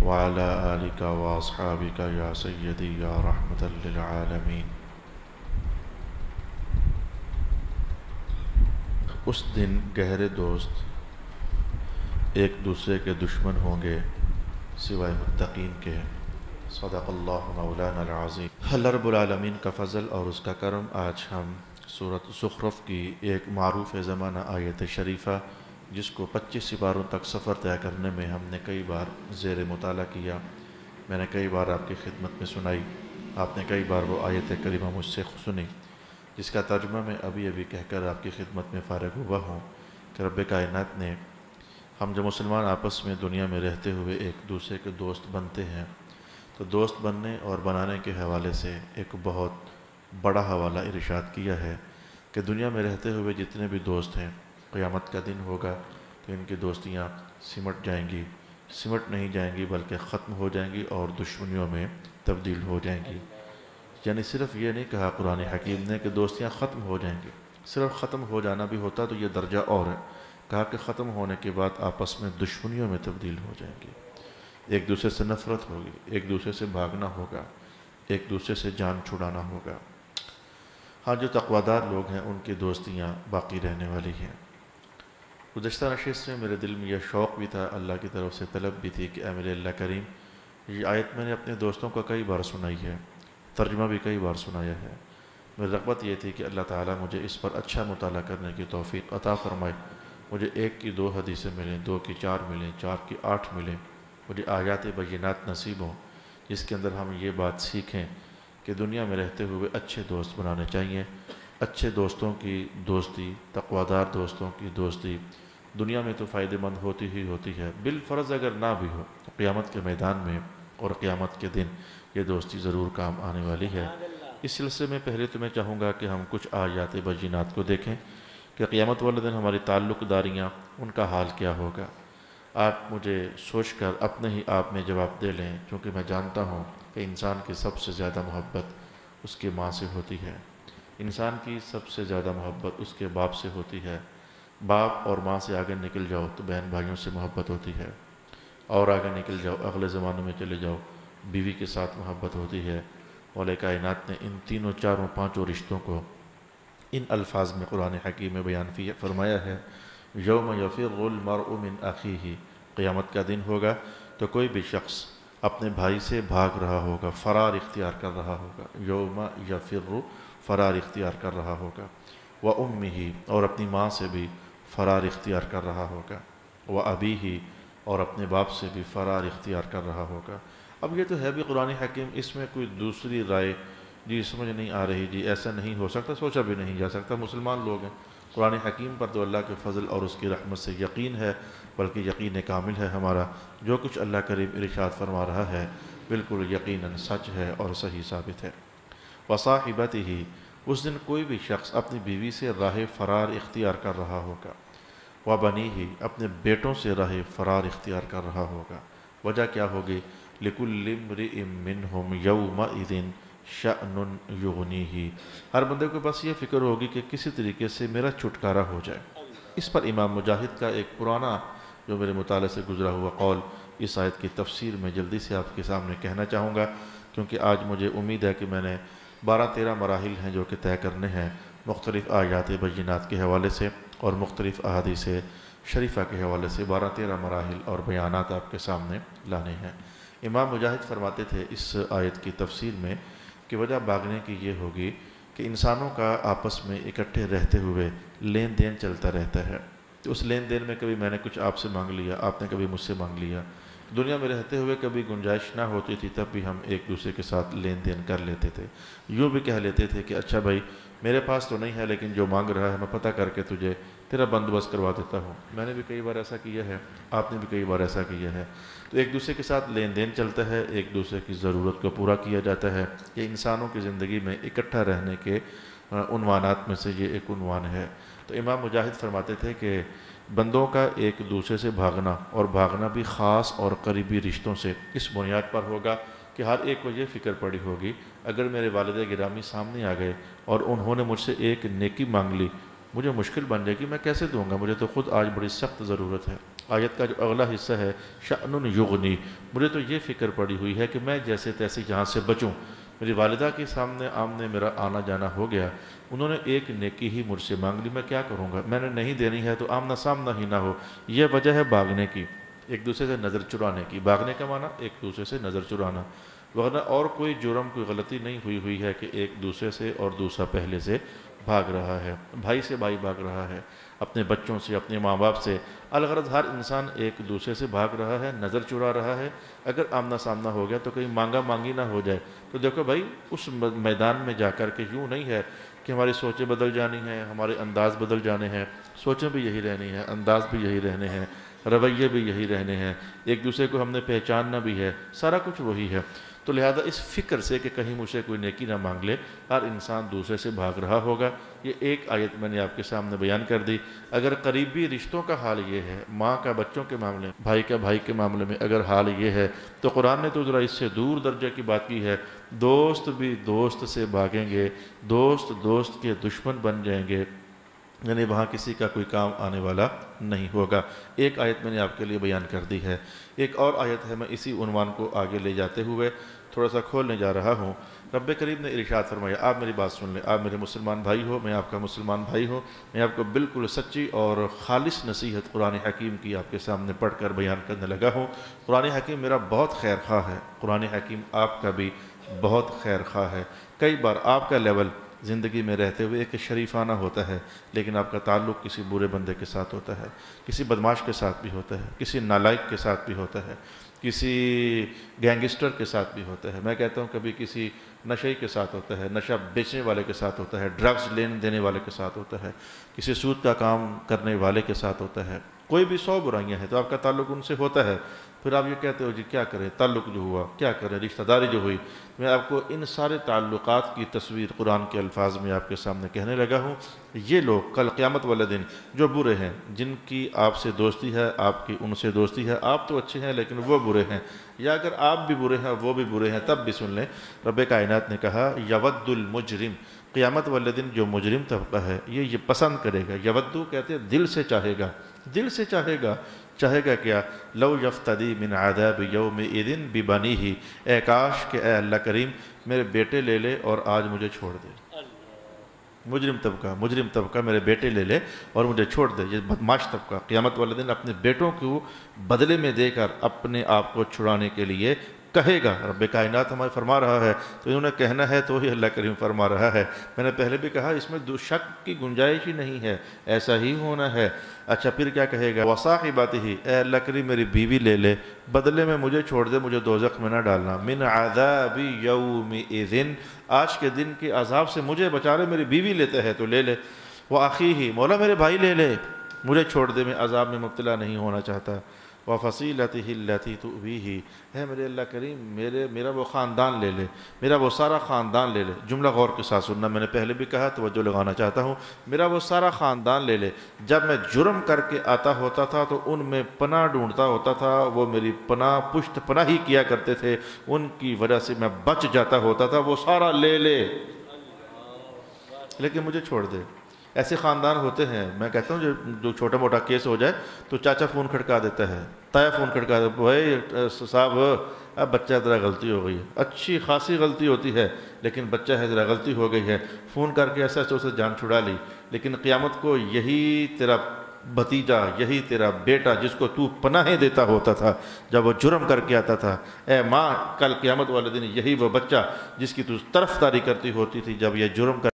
वाला आलिका व अस्हाबिका या रहमतल लिल आलमीन उस दिन गहरे दोस्त एक दूसरे के दुश्मन होंगे सिवाय मुत्तकीन के रब्बुल आलमीन का फ़ज़ल और उसका करम आज हम सूरत ज़ुख़रफ़ की एक मरूफ़ ज़माना आयत शरीफ़ा जिसको 25 सिपारों तक सफ़र तय करने में हमने कई बार ज़ेर मुताला किया। मैंने कई बार आपकी खिदमत में सुनाई। आपने कई बार वो आयत करीमा मुझसे सुनी, जिसका तर्जमा मैं अभी अभी कहकर आपकी खिदमत में फ़ारग हुआ हूँ कि रब कायनत ने हम जो मुसलमान आपस में दुनिया में रहते हुए एक दूसरे के दोस्त बनते हैं तो दोस्त बनने और बनाने के हवाले से एक बहुत बड़ा हवाला इरशाद किया है कि दुनिया में रहते हुए जितने भी दोस्त हैं क़यामत का दिन होगा तो इनकी दोस्तियाँ सिमट जाएँगी। सिमट नहीं जाएँगी बल्कि ख़त्म हो जाएँगी और दुश्मनियों में तब्दील हो जाएँगी। यानी सिर्फ़ ये नहीं कहा कुरान हकीम ने कि दोस्तियाँ ख़त्म हो जाएँगी। सिर्फ़ ख़त्म हो जाना भी होता तो ये दर्जा और है। कहा कि ख़त्म होने के बाद आपस में दुश्मनियों में तब्दील हो जाएँगी। एक दूसरे से नफ़रत होगी, एक दूसरे से भागना होगा, एक दूसरे से जान छुड़ाना होगा। हाँ जो तकवादार लोग हैं, उनकी दोस्तियाँ बाकी रहने वाली हैं। गुजशत नशिस्त में मेरे दिल में यह शौक़ भी था, अल्लाह की तरफ़ से तलब भी थी कि अमिल अल्लाह करीम, ये आयत मैंने अपने दोस्तों को कई बार सुनाई है, तर्जमा भी कई बार सुनाया है। मेरी रगबत यह थी कि अल्लाह ताला मुझे इस पर अच्छा मुताला करने की तोफ़ी अता फ़रमाए। मुझे एक की दो हदीसें मिलें, दो की चार मिलें, चार की आठ मिलें। मुझे आयात बैनात नसीब हों, जिसके अंदर हम ये बात सीखें कि दुनिया में रहते हुए अच्छे दोस्त बनाने चाहिए, अच्छे दोस्तों की दोस्ती, तकवादार दोस्तों की दोस्ती दुनिया में तो फ़ायदेमंद होती ही होती है। बिलफ़र्ज़ अगर ना भी हो तो क़्यामत के मैदान में और क़्यामत के दिन ये दोस्ती ज़रूर काम आने वाली है। इस सिलसिले में पहले तो मैं चाहूँगा कि हम कुछ आयात बजीनात को देखें कि क़्यामत वाले दिन हमारी ताल्लुकदारियाँ, उनका हाल क्या होगा। आप मुझे सोच कर अपने ही आप में जवाब दे लें, क्योंकि मैं जानता हूँ कि इंसान की सबसे ज़्यादा मोहब्बत उसकी माँ से होती है। इंसान की सबसे ज़्यादा मोहब्बत उसके बाप से होती है। बाप और माँ से आगे निकल जाओ तो बहन भाइयों से मोहब्बत होती है। और आगे निकल जाओ, अगले ज़मानों में चले जाओ, बीवी के साथ मोहब्बत होती है। मौल कायनात ने इन तीनों चारों पाँचों रिश्तों को इन अल्फाज में कुरान हकीम में बयान फरमाया है। योम यौम यफ़िरमरमिन आखी ही क़यामत का दिन होगा तो कोई भी शख्स अपने भाई से भाग रहा होगा, फ़रार इख्तियार कर रहा होगा। यौम यफ़िर, फ़रार इख्तियार कर रहा होगा। व उम्म ही और अपनी माँ से भी फ़रार इख्तियार कर रहा होगा। व अभी ही और अपने बाप से भी फ़रार इख्तियार कर रहा होगा। अब ये तो है भी कुरान हकीम, इसमें कोई दूसरी राय, जी समझ नहीं आ रही, जी ऐसा नहीं हो सकता, सोचा भी नहीं जा सकता। मुसलमान लोग हैं, कुरान हकीम पर तो अल्लाह के फ़ज़ल और उसकी रहमत से यकीन है, बल्कि यकीन कामिल है हमारा। जो कुछ अल्लाह करीब इरशाद फरमा रहा है, बिल्कुल यकीन सच है और सही साबित है। वसाहिबत ही उस दिन कोई भी शख्स अपनी बीवी से राह फ़रार इख्तियार कर रहा होगा। व बनी ही अपने बेटों से राह फ़रार इख्तियार कर रहा होगा। वजह क्या होगी? लिकुल्लिमिन हम यौम दिन शान युगनी ही। हर बंदे के पास ये फ़िक्र होगी कि किसी तरीके से मेरा छुटकारा हो जाए। इस पर इमाम मुजाहिद का एक पुराना, जो मेरे मुताल से गुजरा हुआ कौल, इस आयत की तफसीर में जल्दी से आपके सामने कहना चाहूँगा, क्योंकि आज मुझे उम्मीद है कि मैंने बारह तेरह मराहल हैं जो कि तय करने हैं मुख्तलिफ़ आयात बैनात के हवाले से। और मुख्तलिफ़ अहादीस शरीफ़ा के हवाले से बारह तेरह मराहल और बयान आपके सामने लाने हैं। इमाम मुजाहिद फरमाते थे इस आयत की तफसीर में कि वजह भागने की ये होगी कि इंसानों का आपस में इकट्ठे रहते हुए लेन देन चलता रहता है। तो उस लेन देन में कभी मैंने कुछ आपसे मांग लिया, आपने कभी मुझसे मांग लिया। दुनिया में रहते हुए कभी गुंजाइश ना होती थी, तब भी हम एक दूसरे के साथ लेन देन कर लेते थे। यूँ भी कह लेते थे कि अच्छा भाई मेरे पास तो नहीं है, लेकिन जो मांग रहा है मैं पता करके तुझे, तेरा बंदोबस्त करवा देता हूँ। मैंने भी कई बार ऐसा किया है, आपने भी कई बार ऐसा किया है। तो एक दूसरे के साथ लेन देन चलता है, एक दूसरे की ज़रूरत को पूरा किया जाता है। ये इंसानों की ज़िंदगी में इकट्ठा रहने के उनवानात में से ये एक उनवान है। तो इमाम मुजाहिद फरमाते थे कि बंदों का एक दूसरे से भागना और भागना भी ख़ास और करीबी रिश्तों से इस बुनियाद पर होगा कि हर एक को ये फ़िक्र पड़ी होगी, अगर मेरे वालद गिरामी सामने आ गए और उन्होंने मुझसे एक नेकी मांग ली। मुझे मुश्किल बन जाएगी मैं कैसे दूँगा? मुझे तो ख़ुद आज बड़ी सख्त ज़रूरत है। आयत का जो अगला हिस्सा है शान युगनी। मुझे तो ये फ़िक्र पड़ी हुई है कि मैं जैसे तैसे यहाँ से बचूँ। मेरी वालदा के सामने आमने मेरा आना जाना हो गया। उन्होंने एक नेकी ही मुझसे मांग ली, मैं क्या करूँगा? मैंने नहीं देनी है तो आमना सामना ही ना हो। यह वजह है भागने की। एक दूसरे से नज़र चुराने की। भागने का माना एक दूसरे से नज़र चुराना। वरना और कोई जुर्म, कोई गलती नहीं हुई हुई है कि एक दूसरे से और दूसरा पहले से भाग रहा है, भाई से भाई भाग रहा है, अपने बच्चों से, अपने माँ बाप से। अलगरज हर इंसान एक दूसरे से भाग रहा है, नज़र चुरा रहा है। अगर आमना सामना हो गया तो कहीं मांगा मांगी ना हो जाए। तो देखो भाई, उस मैदान में जा कर के यूँ नहीं है कि हमारी सोचें बदल जानी हैं, हमारे अंदाज बदल जाने हैं। सोचें भी यही रहनी है, अंदाज भी यही रहने हैं, रवैये भी यही रहने हैं। एक दूसरे को हमने पहचानना भी है, सारा कुछ वही है। तो लिहाजा इस फ़िक्र से कि कहीं मुझसे कोई नेकी ना मांग ले, हर इंसान दूसरे से भाग रहा होगा। ये एक आयत मैंने आपके सामने बयान कर दी। अगर करीबी रिश्तों का हाल ये है, माँ का बच्चों के मामले, भाई का भाई के मामले में अगर हाल ये है तो कुरान ने तो ज़रा इससे दूर दर्जे की बात की है। दोस्त भी दोस्त से भागेंगे, दोस्त दोस्त के दुश्मन बन जाएँगे। यानी वहाँ किसी का कोई काम आने वाला नहीं होगा। एक आयत मैंने आपके लिए बयान कर दी है। एक और आयत है, मैं इसी उनवान को आगे ले जाते हुए थोड़ा सा खोलने जा रहा हूँ। रब करीब ने इरशाद फरमाया, आप मेरी बात सुन लें, आप मेरे मुसलमान भाई हो, मैं आपका मुसलमान भाई हूँ, मैं आपको बिल्कुल सच्ची और ख़ालिश नसीहत कुरान हकीम की आपके सामने पढ़ कर बयान करने लगा हूँ। कुरान हकीम मेरा बहुत खैर खा है, कुरान हकीम आपका भी बहुत खैर खा है। कई बार आपका लेवल ज़िंदगी में रहते हुए एक शरीफाना होता है, लेकिन आपका ताल्लुक़ किसी बुरे बंदे के साथ होता है, किसी बदमाश के साथ भी होता है, किसी नालायक के साथ भी होता है। किसी गैंगस्टर के साथ भी होता है। मैं कहता हूँ कभी किसी नशे के साथ होता है, नशा बेचने वाले के साथ होता है ड्रग्स लेने देने वाले के साथ होता है, किसी सूद का काम करने वाले के साथ होता है। कोई भी सौ बुराइयाँ हैं तो आपका ताल्लुक उनसे होता है। फिर आप ये कहते हो, जी, क्या करें? ताल्लुक जो हुआ, क्या करें? रिश्तेदारी जो हुई। मैं आपको इन सारे ताल्लुकात की तस्वीर कुरान के अल्फाज में आपके सामने कहने लगा हूँ। ये लोग कल क़्यामत वाले दिन जो बुरे हैं, जिनकी आपसे दोस्ती है, आपकी उनसे दोस्ती है, आप तो अच्छे हैं, लेकिन वो बुरे हैं। या अगर आप भी बुरे हैं, वो भी बुरे हैं, तब भी सुन लें। रब कायनात ने कहा, यवद्दुल क़्यामत वाले दिन जो मुजरिम तबका है, ये ये पसंद करेगा। यवद्दू कहते हैं, दिल से चाहेगा। दिल से चाहेगा चाहेगा क्या? लो यफ्तदी मिन आदाब यौम इदिन बिबनी ही एकाश काश के ए अल्लाह करीम, मेरे बेटे ले ले और आज मुझे छोड़ दे। मुजरिम तबका मुजरिम तबका, मेरे बेटे ले ले और मुझे छोड़ दे। ये बदमाश तबका। क़्यामत वाले दिन अपने बेटों को बदले में देकर अपने आप को छुड़ाने के लिए कहेगा रब कायनात हमारे फरमा रहा है तो इन्होंने कहना है तो ही अल्लाह करीम फरमा रहा है। मैंने पहले भी कहा, इसमें शक की गुंजाइश ही नहीं है, ऐसा ही होना है। अच्छा फिर क्या कहेगा? वसा की बात ही, ए अल्लाह करीम, मेरी बीवी ले ले, बदले में मुझे छोड़ दे, मुझे दो में ना डालना। मिन आदाबी यौम दिन आज के दिन के अजाब से मुझे बचा रहे मेरी बीवी लेते हैं तो ले ले। वह आखी ही मौला मेरे भाई ले ले, मुझे छोड़ दे, मैं अजाब में मुबतला नहीं होना चाहता। व फसीलती हिलती तो भी ही है मेरे अल्लाह करीम, मेरे, मेरा वो ख़ानदान ले ले, मेरा वो सारा ख़ानदान ले ले। जुमला गौर के साथ सुनना, मैंने पहले भी कहा तो वजह लगाना चाहता हूँ। मेरा वो सारा ख़ानदान ले ले। जब मैं जुर्म करके आता होता था तो उनमें पना ढूंढता होता था। वो मेरी पना पुष्ट पना ही किया करते थे। उनकी वजह से मैं बच जाता होता था। वो सारा ले ले। लेकिन मुझे छोड़ दे। ऐसे ख़ानदान होते हैं। मैं कहता हूँ जो जो छोटा मोटा केस हो जाए तो चाचा फ़ोन खड़का देता है, ताया फ़ोन खड़का देता भाई साहब, अब बच्चा ज़रा गलती हो गई है। अच्छी, खासी गलती होती है, लेकिन बच्चा है, ज़रा गलती हो गई है। फ़ोन करके ऐसा ऐसे उसे जान छुड़ा ली, लेकिन क़्यामत को यही तेरा भतीजा, यही तेरा बेटा, जिसको तू पनाहें देता होता था, जब वो जुर्म करके आता था, ए माँ, कल क़्यामत वाले दिन यही वो बच्चा, जिसकी तू तरफदारी करती होती थी, जब यह जुर्म कर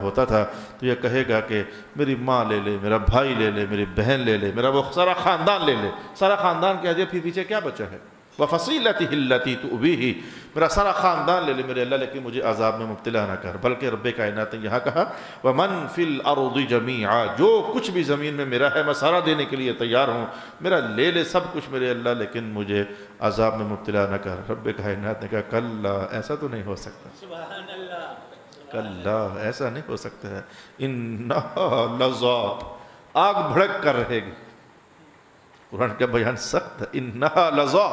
होता था तो यह कहेगा कि मेरी माँ ले ले, मेरा भाई ले ले, मेरी बहन ले ले, मेरा वो सारा ख़ानदान ले ले। सारा ख़ानदान कह दिया फिर पीछे क्या बचा है? व फसीलती हिल्लती तो भी ही मेरा सारा ख़ानदान ले ले, मेरे अल्लाह लेकिन मुझे अजाब में मुबतला ना कर। बल्कि रब कायनात ने यहाँ कहा, व मन फिल अरुदी जमी जो कुछ भी ज़मीन में मेरा है, मैं सारा देने के लिए तैयार हूँ। मेरा ले ले सब कुछ मेरे अल्लाह, लेकिन मुझे अजाब में मुबतला ना कर। रब कायनात ने कहा, कल्ला, ऐसा तो नहीं हो सकता। कल्ला, ऐसा नहीं हो सकता है। इन लजा आग भड़क कर रहेगी। कुरान का बयान सख्त है। इन लजा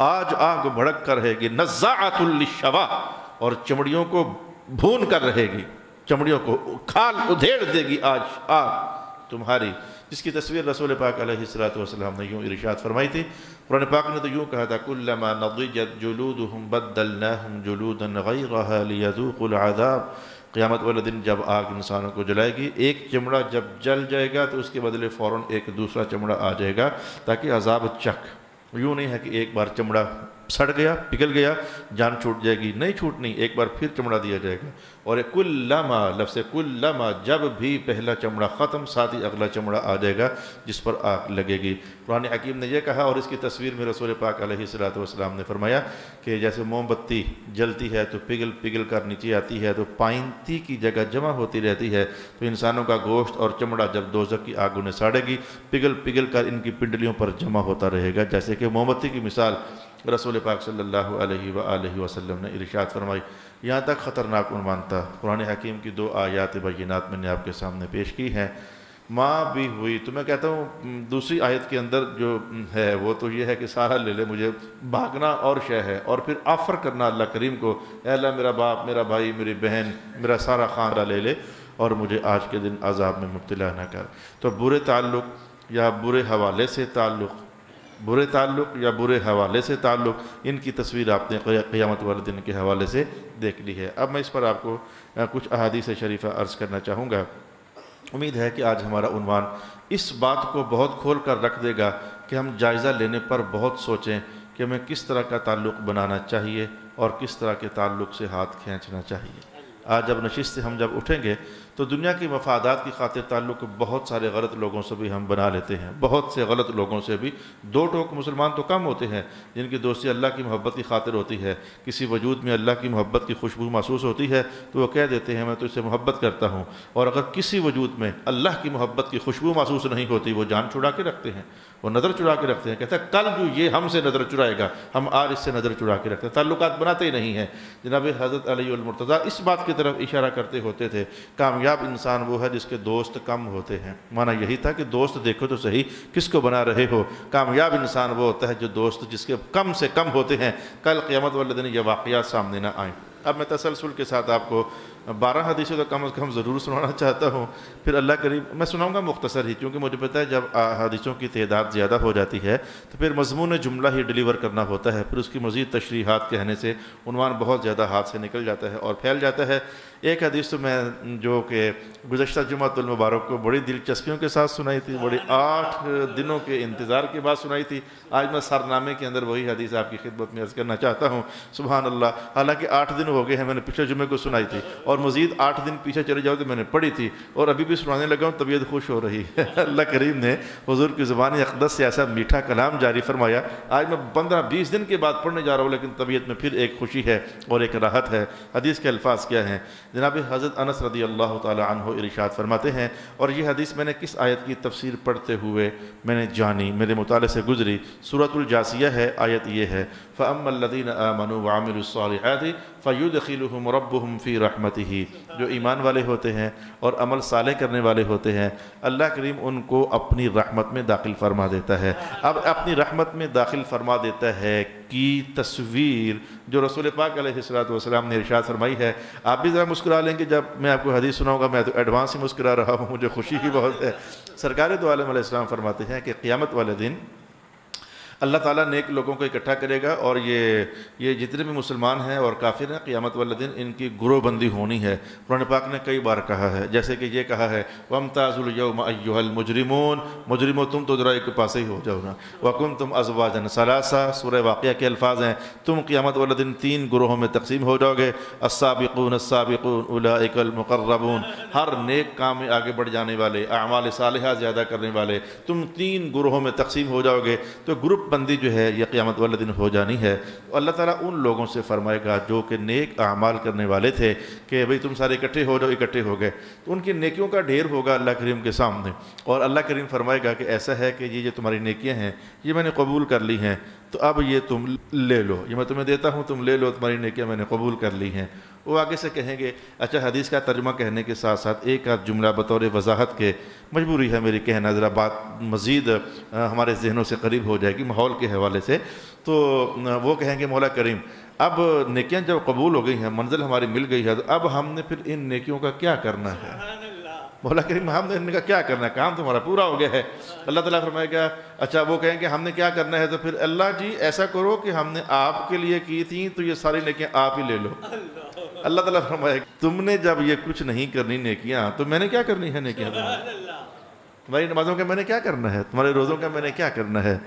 आज आग भड़क कर रहेगी। नज़ातुल्लिशवा और चमड़ियों को भून कर रहेगी। चमड़ियों को खाल उधेड़ देगी आज आग। तुम्हारी जिसकी तस्वीर रसूल पाक ने यूँ इरशाद फरमाई थी। कुरान पाक ने तो यूँ कहा था, कुल्लमा क़यामत वाले दिन जब आग इंसानों को जलाएगी, एक चमड़ा जब जल जाएगा तो उसके बदले फ़ौर एक दूसरा चमड़ा आ जाएगा ताकि अजाब चख। यूँ नहीं है कि एक बार चमड़ा सड़ गया, पिघल गया, जान छूट जाएगी, नहीं छूटनी, एक बार फिर चमड़ा दिया जाएगा। और कुल्लमा लफ्स कुल्लमा जब भी पहला चमड़ा ख़त्म, साथ ही अगला चमड़ा आ जाएगा, जिस पर आग लगेगी। कुरान हकीम ने यह कहा, और इसकी तस्वीर में रसूल पाक सलाम ने फरमाया कि जैसे मोमबत्ती जलती है तो पिघल पिघल कर नीचे आती है तो पाइंती की जगह जमा होती रहती है तो इंसानों का गोश्त और चमड़ा जब दोजक की आग उन्हें साड़ेगी, पिघल पिघल कर इनकी पिंडलियों पर जमा होता रहेगा। जैसे कि मोमबत्ती की मिसाल रसूल पाक सल्लल्लाहु अलैहि वसल्लम ने इरशाद फरमाई, यहाँ तक ख़तरनाक उनवान था कुरान हकीम की दो आयात बैनात मैंने आपके सामने पेश की हैं। माँ भी हुई तो मैं कहता हूँ दूसरी आयत के अंदर जो है, वो तो ये है कि सारा ले ले, मुझे भागना और शय है, और फिर ऑफ़र करना अल्लाह करीम को अल्लाह, मेरा बाप, मेरा भाई, मेरी बहन, मेरा सारा खानदा ले ले, और मुझे आज के दिन अजाब में मुबतला न कर। तो बुरे ताल्लुक़ या बुरे हवाले से ताल्लुक़ बुरे ताल्लुक़ या बुरे हवाले से ताल्लुक़, इनकी तस्वीर आपने क़यामत वाले दिन के हवाले से देख ली है। अब मैं इस पर आपको कुछ अहादीस शरीफ़ा अर्ज़ करना चाहूँगा। उम्मीद है कि आज हमारा उनवान इस बात को बहुत खोल कर रख देगा कि हम जायज़ा लेने पर बहुत सोचें कि हमें किस तरह का ताल्लुक़ बनाना चाहिए और किस तरह के ताल्लुक़ से हाथ खींचना चाहिए। आज जब नशिश से हम जब उठेंगे तो दुनिया की मफादात की खातिर ताल्लुक़ बहुत सारे गलत लोगों से भी हम बना लेते हैं। बहुत से गलत लोगों से भी। दो टोक मुसलमान तो कम होते हैं, जिनकी दोस्ती अल्लाह की मोहब्बत की खातिर होती है। किसी वजूद में अल्लाह की मोहब्बत की खुशबू महसूस होती है तो वह कह देते हैं, मैं तो इससे मोहब्बत करता हूँ। और अगर किसी वजूद में अल्लाह की मोहब्बत की खुशबू महसूस नहीं होती, वो जान छुड़ा के रखते हैं, वो नज़र चुरा के रखते हैं। कहते हैं, कल जो ये हमसे नज़र चुराएगा, हम आज इससे नज़र चुरा के रखते हैं। ताल्लुक बनाते ही नहीं हैं। जनाब हज़रत अलीमरतज़ा इस बात की तरफ़ इशारा करते होते थे, कामयाब इंसान वो है जिसके दोस्त कम होते हैं। माना यही था कि दोस्त देखो तो सही, किसको बना रहे हो? कामयाब इंसान वो होता है जो दोस्त जिसके कम से कम होते हैं। कल क़्यामत वाले दिन यह वाक़ात सामने ना आए। अब मैं तसलसल के साथ आपको बारह हदीसों तो कम अज़ कम ज़रूर सुनाना चाहता हूँ। फिर अल्लाह करीब मैं सुनाऊँगा मुख्तसर ही, क्योंकि मुझे पता है जब हदीसों की तदाद ज़्यादा हो जाती है तो फिर मजमून जुमला ही डिलीवर करना होता है। फिर उसकी मज़ीद तशरीहत कहने से उनवान बहुत ज़्यादा हाथ से निकल जाता है और फैल जाता है। एक हदीस तो मैं, जो कि गुजशत जुमातुलमबारक को बड़ी दिलचस्पियों के साथ सुनाई थी, बड़ी आठ दिनों के इंतज़ार के बाद सुनाई थी। आज मैं सरनामे के अंदर वही हदीस आपकी खिदमत में अर्ज़ करना चाहता हूँ। सुबह अल्लाह, हालाँकि आठ दिन हो गए हैं, मैंने पिछले जुमे को सुनाई थी और मज़ीद आठ दिन पीछे चले जाओ तो मैंने पढ़ी थी और अभी भी सुनाने लगा हूँ, तबीयत खुश हो रही है। अल्लाह करीम ने हजूर की ज़बान अकदस से ऐसा मीठा कलाम जारी फरमाया, आज मैं पंद्रह बीस दिन के बाद पढ़ने जा रहा हूँ, लेकिन तबीयत में फिर एक खुशी है और एक राहत है। हदीस के अल्फाज क्या हैं? जनाब हज़रत अनस रदी अल्लाह तहो इरशाद फरमाते हैं, और यह हदीस मैंने किस आयत की तफसीर पढ़ते हुए मैंने जानी, मेरे मुताल से गुजरी? सूरतुलजासिया है, आयत ये है फ़मल्लिन आमन वामिलसालहत फ़युदखिलहम रबहम फ़ी रहमत ही जो ईमान वाले होते हैं और अमल साले करने वाले होते हैं, अल्लाह करीम उनको अपनी रहमत में दाखिल फरमा देता है। अब अपनी रहमत में दाखिल फरमा देता है की तस्वीर जो रसूल पाक ने इरशाद फरमाई है। आप भी ज़रा मुस्कुरा लेंगे, जब मैं आपको हदीस सुनाऊँगा, मैं तो एडवांस ही मुस्कुरा रहा हूँ, मुझे खुशी ही बहुत है। सरकार दो आलम फरमाते हैं कि क़ियामत वाले दिन अल्लाह ताला नेक लोगों को इकट्ठा करेगा और ये ये जितने भी मुसलमान हैं और काफिर हैं, क़ियामत वाले दिन इनकी गुरोबंदी होनी है। कुरान पाक ने कई बार कहा है, जैसे कि ये कहा है, वम वमताजुल मुजरिमून। मुजरिमो, तुम तो जरा एक पास ही हो जाओ ना। वकुम तुम अजवाजन सलासा। सुर वाक़ के अल्फाज हैं, तुम क़ियामत वाले दिन तीन ग्रोहों में तकसीम हो जाओगे। अस्साबिकून अस्साबिकून उलाकलमकर्रबून हर नेक काम में आगे बढ़ जाने वाले, अमाल साल ज़्यादा करने वाले, तुम तीन ग्रोहों में तकसीम हो जाओगे। तो ग्रुप बंदी जो है, यह क़्यामत वाले दिन हो जानी है। तो अल्लाह ताला उन लोगों से फरमाएगा जो कि नेक अमाल करने वाले थे कि भाई तुम सारे इकट्ठे हो जाओ, इकट्ठे हो गए। तो उनकी नेकियों का ढेर होगा अल्लाह करीम के सामने। और अल्लाह करीम फरमाएगा कि ऐसा है कि ये जो तुम्हारी नेकियाँ हैं, ये मैंने कबूल कर ली हैं। तो अब ये तुम ले लो। ये मैं तुम्हें देता हूँ, तुम ले लो तुम्हारी नेकियाँ मैंने कबूल कर ली हैं। वो आगे से कहेंगे अच्छा हदीस का तर्जमा कहने के साथ साथ एक आध जुमला बतौर वजाहत के मजबूरी है मेरी कहना, ज़रा बात मज़ीद हमारे जहनों से करीब हो जाएगी माहौल के हवाले से। तो वो कहेंगे, मौला करीम, अब नेकियाँ जब कबूल हो गई हैं, मंजिल हमारी मिल गई है तो अब हमने फिर इन नेकियों का क्या करना है? मौला करीम हमने इनका क्या करना है? काम तुम्हारा पूरा हो गया है। अल्लाह ताला फरमाएगा अच्छा वो कहेंगे हमने क्या करना है? तो फिर अल्लाह जी ऐसा करो कि हमने आपके लिए की थी तो ये सारी नेकियाँ आप ही ले लो। अल्लाह। ताला फरमाएगा तुमने जब ये कुछ नहीं करनी नेकियाँ तो मैंने क्या करनी है नेकियाँ तुम्हारी नमाजों का मैंने क्या करना है? तुम्हारे रोज़ों का मैंने क्या करना है?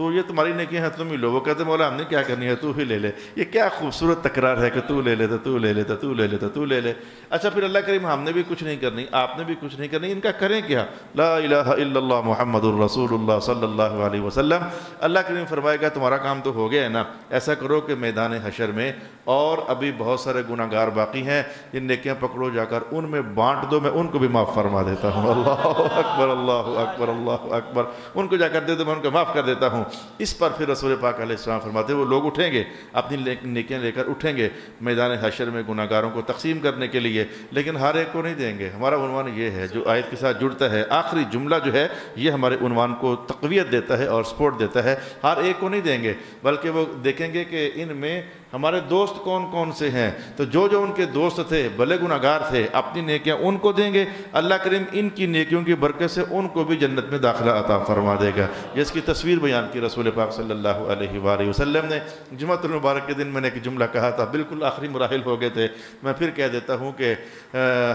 तो ये तुम्हारी नेकी है, तुम ही लो वो कहते मौला, हमने क्या करनी है? तू ही ले ले। ये क्या खूबसूरत तकरार है कि तू ले ले तो तू ले ले तो तू ले ले तो तू ले ले। अच्छा फिर अल्लाह करीम, हमने भी कुछ नहीं करनी, आपने भी कुछ नहीं करनी, इनका करें क्या? ला इला मोहम्मद रसूलुल्लाह सल्लल्लाहु अलैहि वसल्लम। अल्लाह करीम फरमाएगा, तुम्हारा काम तो हो गया है ना? ऐसा करो कि मैदान हशर में और अभी बहुत सारे गुनागार बाकी हैं इन नेकियाँ पकड़ो जाकर उनमें बांट दो, मैं उनको भी माफ़ फरमा देता हूँ। अल्लाह अकबर अल्लाह अकबर अल्लाह अकबर। उनको जाकर दे दो, मैं उनको माफ़ कर देता हूँ। इस पर फिर रसूल पाक अलैहिस्सलाम फरमाते वो लोग उठेंगे, अपनी नेकियाँ लेकर उठेंगे मैदान हशर में गुनागारों को तकसीम करने के लिए, लेकिन हर एक को नहीं देंगे। हमारा उनवान ये है, जो आयत के साथ जुड़ता है, आखिरी जुमला जो है, ये हमारे उनवान को तकवीत देता है और सपोर्ट देता है। हर एक को नहीं देंगे, बल्कि वो देखेंगे कि इनमें हमारे दोस्त कौन कौन से हैं? तो जो जो उनके दोस्त थे, भले गुनागार थे, अपनी नेकियाँ उनको देंगे। अल्लाह करीम इनकी नेकियों की बरकत से उनको भी जन्नत में दाखिला अता फरमा देगा। जिसकी तस्वीर बयान की रसूल पाक सल्लल्लाहु अलैहि वसल्लम ने। जुमतुलमुबारक के दिन मैंने एक जुमला कहा था, बिल्कुल आखिरी मराहल हो गए थे। मैं फिर कह देता हूँ कि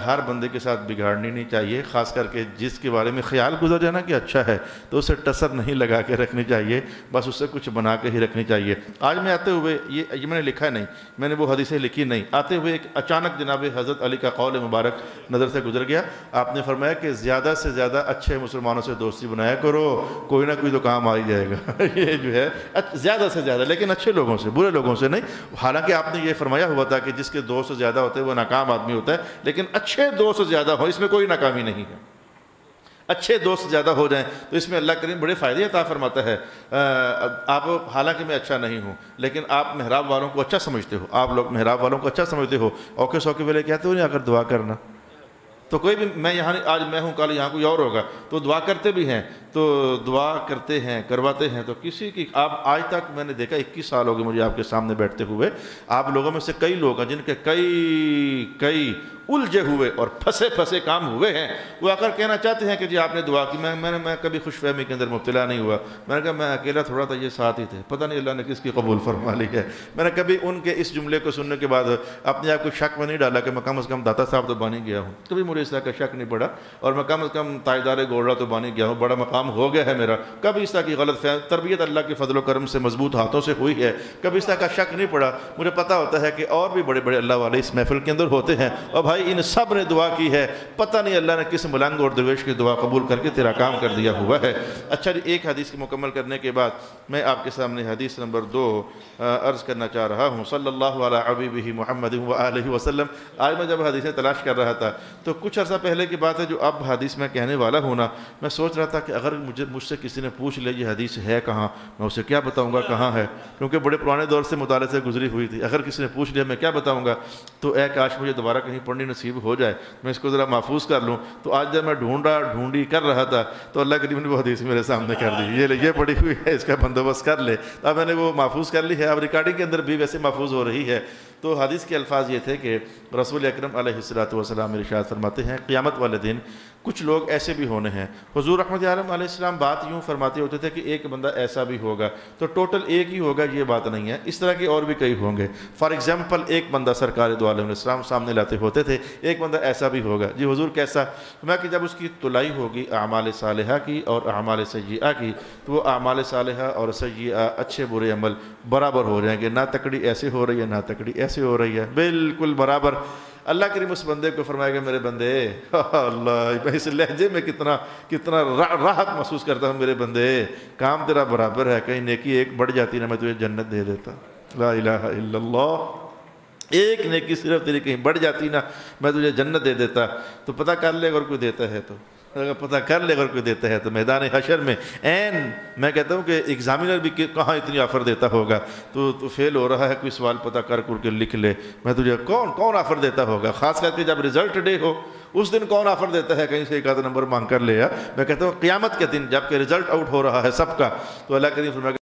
हर बंदे के साथ बिगाड़नी नहीं चाहिए, ख़ास करके जिसके बारे में ख्याल गुजर जाना कि अच्छा है तो उसे टसर नहीं लगा के रखनी चाहिए, बस उससे कुछ बना के ही रखनी चाहिए। आज मैं आते हुए ये मैंने लिखा नहीं, मैंने वो हदीसें लिखी नहीं। आते हुए एक अचानक जनाब हज़रत अली का कौल मुबारक नज़र से गुजर गया। आपने फरमाया कि ज़्यादा से ज़्यादा अच्छे मुसलमानों से दोस्ती बनाया करो, कोई ना कोई तो काम आ ही जाएगा। ये जो है ज़्यादा से ज़्यादा, लेकिन अच्छे लोगों से, बुरे लोगों से नहीं। हालाँकि आपने ये फरमाया हुआ था कि जिसके दोस्त ज़्यादा होते हैं, वो नाकाम आदमी होता है, लेकिन अच्छे दोस्त ज़्यादा हो, इसमें कोई नाकामी नहीं है। अच्छे दोस्त ज़्यादा हो जाएँ तो इसमें अल्लाह करीम बड़े फ़ायदे अता फरमाता है। आप, हालाँकि मैं अच्छा नहीं हूँ, लेकिन आप महराब वालों को अच्छा समझते हो। आप लोग महराब वालों को अच्छा समझते हो। औके सौके वेले कहते हो, नहीं अगर दुआ करना। तो कोई भी, मैं यहाँ, आज मैं हूँ, कल यहाँ कोई और होगा। तो दुआ करते भी हैं तो दुआ करते हैं, करवाते हैं तो किसी की, आप, आज तक मैंने देखा 21 साल हो गए मुझे आपके सामने बैठते हुए। आप लोगों में से कई लोग हैं जिनके कई कई उलझे हुए और फंसे फंसे काम हुए हैं। वो आकर कहना चाहते हैं कि जी आपने दुआ की, मैं, मैंने, मैं कभी खुश फहमी के अंदर मुबतला नहीं हुआ। मैंने कहा, मैं अकेला थोड़ा था, ये साथ ही थे। पता नहीं अल्लाह ने किसकी कबूल फरमा ली है। मैंने कभी उनके इस जुमले को सुनने के बाद अपने आप को शक में नहीं डाला कि मैं कम अज़ कम दाता साहब तो बनी गया हूँ। कभी मुझे इस तरह का शक नहीं पड़ा और मैं कम अज़ कम ताजदार गोड़ा तो बनी गया हूँ। बड़ा मकाम हो गया है मेरा। कभी इस तरह की गलत तरबियत अल्लाह के फजल करम से मज़बूत हाथों से हुई है। कभी इस तरह का शक नहीं पड़ा। मुझे पता होता है कि और भी बड़े बड़े अल्लाह वाले इस महफिल के अंदर होते हैं। और भाई, इन सबने दुआ की है। पता नहीं अल्लाह ने किस मलंग और दरवेश की दुआ कबूल करके तेरा काम कर दिया हुआ है। अच्छा जी, एक हदीस की मुकम्मल करने के बाद मैं आपके सामने हदीस नंबर दो अर्ज़ करना चाह रहा हूँ। सल्लल्लाहु अलैहि मोहम्मद वसल्लम। आज मैं जब हदीसें तलाश कर रहा था तो कुछ अर्सा पहले की बात है जो अब हदीस में कहने वाला हूँ ना। मैं सोच रहा था कि अगर मुझे, मुझसे किसी ने पूछ लिया ये हदीस है कहाँ? मैं उसे क्या बताऊँगा कहाँ है? क्योंकि बड़े पुराने दौर से मुताले से गुजरी हुई थी। अगर किसी ने पूछ लिया, मैं क्या बताऊँगा? तो ए काश मुझे दोबारा कहीं पढ़नी नसीब हो जाए, मैं इसको ज़रा महफूज कर लूँ। तो आज जब मैं ढूंढा, ढूंढी कर रहा था तो अल्लाह करीब ने वो हदीस मेरे सामने कर दी। ये ये पड़ी हुई है, इसका बंदोबस्त कर ले। तो अब मैंने वो महफूज कर ली है, अब रिकॉर्डिंग के अंदर भी वैसे महफूज हो रही है। तो हदीस के अल्फाज ये थे कि रसूल अक्रम अलैहिस्सलाम इरशाद फरमाते हैं, क़ियामत वाले दिन कुछ लोग ऐसे भी होने हैं। हजूर अहमद आलम बात यूँ फरमाते होते थे कि एक बंदा ऐसा भी होगा तो टोटल एक ही होगा, ये बात नहीं है। इस तरह के और भी कई होंगे। फॉर एग्ज़ाम्पल, एक बंदा सरकार दोम सामने लाते होते थे, एक बंदा ऐसा भी होगा। जी हजूर, कैसा? मैं कि जब उसकी तुलाई होगी अमाल साल की और अमाल सैया की तो वो अमाल साल और सैया अच्छे बुरे अमल बराबर हो जाएँगे। ना तकड़ी ऐसे हो रही है, ना तकड़ी ऐसे हो रही है। बिल्कुल बराबर। अल्लाह करीम उस बंदे को फरमाएगा मेरे बंदे अल्लाह इस लहजे में कितना कितना रा, राहत महसूस करता हूँ मेरे बंदे। काम तेरा बराबर है कहीं नेकी एक बढ़ जाती ना मैं तुझे जन्नत दे देता। ला एक नेकी सिर्फ़ तेरी कहीं बढ़ जाती ना मैं तुझे जन्नत दे देता। तो पता कर ले अगर कोई देता है तो? अगर पता कर ले, अगर कोई देता है तो मैदान हशर में। एन मैं कहता हूँ कि एग्जामिनर भी कहाँ इतनी ऑफ़र देता होगा? तो तो फेल हो रहा है, कोई सवाल पता कर कर के लिख ले। मैं तुझे, कौन कौन ऑफ़र देता होगा? ख़ास करके जब रिज़ल्ट डे हो, उस दिन कौन ऑफ़र देता है? कहीं से एक आधा नंबर मांग कर ले, या? मैं कहता हूँ, क़्यामत के दिन जबकि रिज़ल्ट आउट हो रहा है सबका तो अल्लाह करीम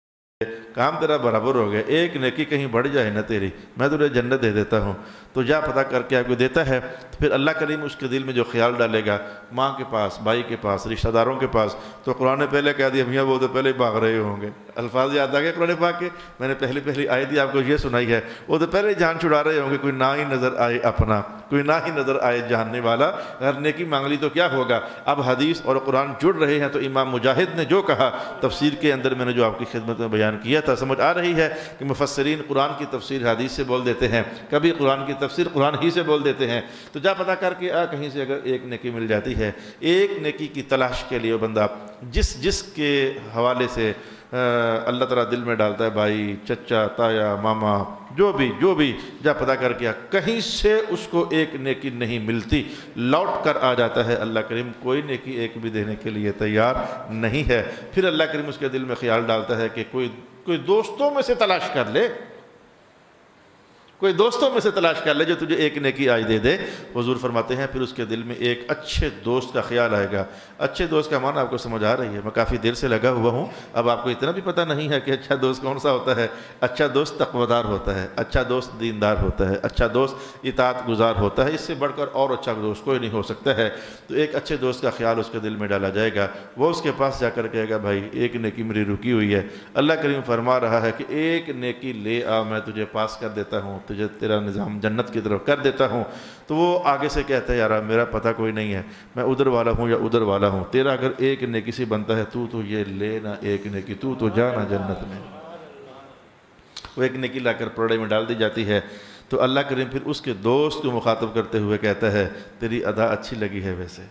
काम तेरा बराबर हो गया। एक नेकी कहीं बढ़ जाए ना तेरी। मैं तुझे जन्नत दे देता हूँ। तो जा पता करके आपको देता है। तो फिर अल्लाह करीम उसके दिल में जो ख्याल डालेगा, माँ के पास भाई के पास, रिश्तेदारों के पास तो कुरान ने पहले कह दिया भैया वो तो पहले ही भाग रहे होंगे। अल्फाज याद आ गए कुरान पाक के? मैंने पहली पहली आयत ही आपको ये सुनाई है। वो तो पहले जान छुड़ा रहे होंगे, कोई ना ही नज़र आए अपना, कोई ना ही नज़र आए जानने वाला। अगर नेकी मांग ली तो क्या होगा? अब हदीस और कुरान जुड़ रहे हैं तो इमाम मुजाहिद ने जो कहा, तफसीर के अंदर मैंने जो आपकी खिदमत में बयान किया था समझ आ रही है कि मुफसरीन कुरान की तफसीर हदीस से बोल देते हैं, कभी कुरान की तफसीर कुरान ही से बोल देते हैं। तो जा पता करके आ, कहीं से अगर एक नेकी मिल जाती है, एक नेकी की तलाश के लिए बंदा, जिस जिस के हवाले से अल्लाह तला दिल में डालता है, भाई चचा ताया, मामा, जो भी जो भी जा पता कर गया कहीं से उसको एक नेकी नहीं मिलती। लौट कर आ जाता है अल्लाह करीम, कोई नेकी एक भी देने के लिए तैयार नहीं है। फिर अल्लाह करीम उसके दिल में ख्याल डालता है कि कोई कोई दोस्तों में से तलाश कर ले। कोई दोस्तों में से तलाश कर ले जो तुझे एक नेकी आज दे दे। हजूर फरमाते हैं, फिर उसके दिल में एक अच्छे दोस्त का ख्याल आएगा। अच्छे दोस्त का मान आपको समझ आ रही है, मैं काफ़ी देर से लगा हुआ हूँ। अब आपको इतना भी पता नहीं है कि अच्छा दोस्त कौन सा होता है। अच्छा दोस्त तकवादार होता है अच्छा दोस्त दीनदार होता है अच्छा दोस्त इतात गुजार होता है। इससे बढ़कर और अच्छा दोस्त कोई नहीं हो सकता है। तो एक अच्छे दोस्त का ख्याल उसके दिल में डाला जाएगा। वो उसके पास जाकर कहेगा, भाई, एक नेकी मेरी रुकी हुई है। अल्लाह करीम फरमा रहा है कि, एक नेकी ले आ, मैं तुझे पास कर देता हूँ। तुझे तेरा निज़ाम जन्नत की तरफ़ कर देता हूँ। तो वो आगे से कहता है, यार, मेरा पता कोई नहीं है। मैं उधर वाला हूँ या उधर वाला हूँ? तेरा अगर एक नेकी से बनता है, तू तो ये ले ना एक नेकी, तू तो जा ना जन्नत में। वो एक नेकी लाकर पड़े में डाल दी जाती है। तो अल्लाह करीम फिर उसके दोस्त को मुखातब करते हुए कहता है, तेरी अदा अच्छी लगी है वैसे।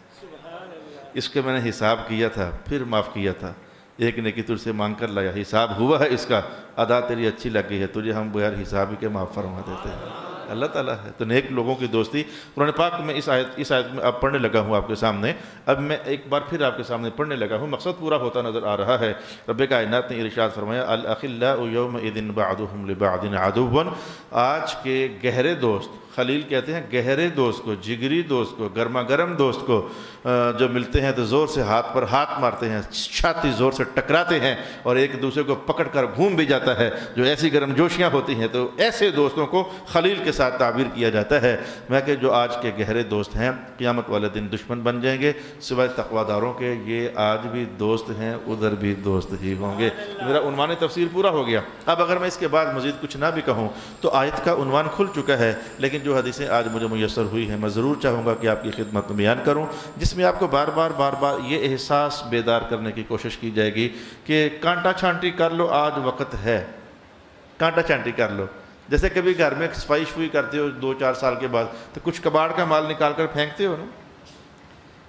इसके मैंने हिसाब किया था, फिर माफ़ किया था। एक ने कि तुझसे मांग कर लाया, हिसाब हुआ है इसका। अदा तेरी अच्छी लग गई है, तुझे हम बगैर हिसाब के माफ़ फरमा देते हैं। अल्लाह ताला है। तो नेक लोगों की दोस्ती। कुरान पाक में इस आयत इस आयत में अब पढ़ने लगा हूँ आपके सामने। अब मैं एक बार फिर आपके सामने पढ़ने लगा हूँ। मकसद पूरा होता नज़र आ रहा है। रब कायनात ने इरशाद फरमाया अल्लाम इदिन बादिन आदुबन आज के गहरे दोस्त खलील कहते हैं, गहरे दोस्त को, जिगरी दोस्त को गर्मा गर्म दोस्त को जो मिलते हैं तो ज़ोर से हाथ पर हाथ मारते हैं, छाती ज़ोर से टकराते हैं और एक दूसरे को पकड़ कर घूम भी जाता है। जो ऐसी गर्म जोशियाँ होती हैं तो ऐसे दोस्तों को खलील के साथ ताबीर किया जाता है। मैं कि जो आज के गहरे दोस्त हैं, क़ियामत वाले दिन दुश्मन बन जाएँगे। सिवाय तकवादारों के, ये आज भी दोस्त हैं, उधर भी दोस्त ही होंगे। मेरा उनवान तफसीर पूरा हो गया। अब अगर मैं इसके बाद मज़ीद कुछ ना भी कहूँ तो आयत का उनवान खुल चुका है, लेकिन जो हदीसें आज मुझे मैसर हुई हैं, मैं ज़रूर चाहूँगा कि आपकी खिदमत में बयान करूँ, जिसमें आपको बार बार बार बार ये एहसास बेदार करने की कोशिश की जाएगी कि कांटा छांटी कर लो, आज वक्त है। कांटा छांटी कर लो। जैसे कभी घर में सफ़ाई हुई करते हो दो चार साल के बाद तो कुछ कबाड़ का माल निकाल कर फेंकते हो ना?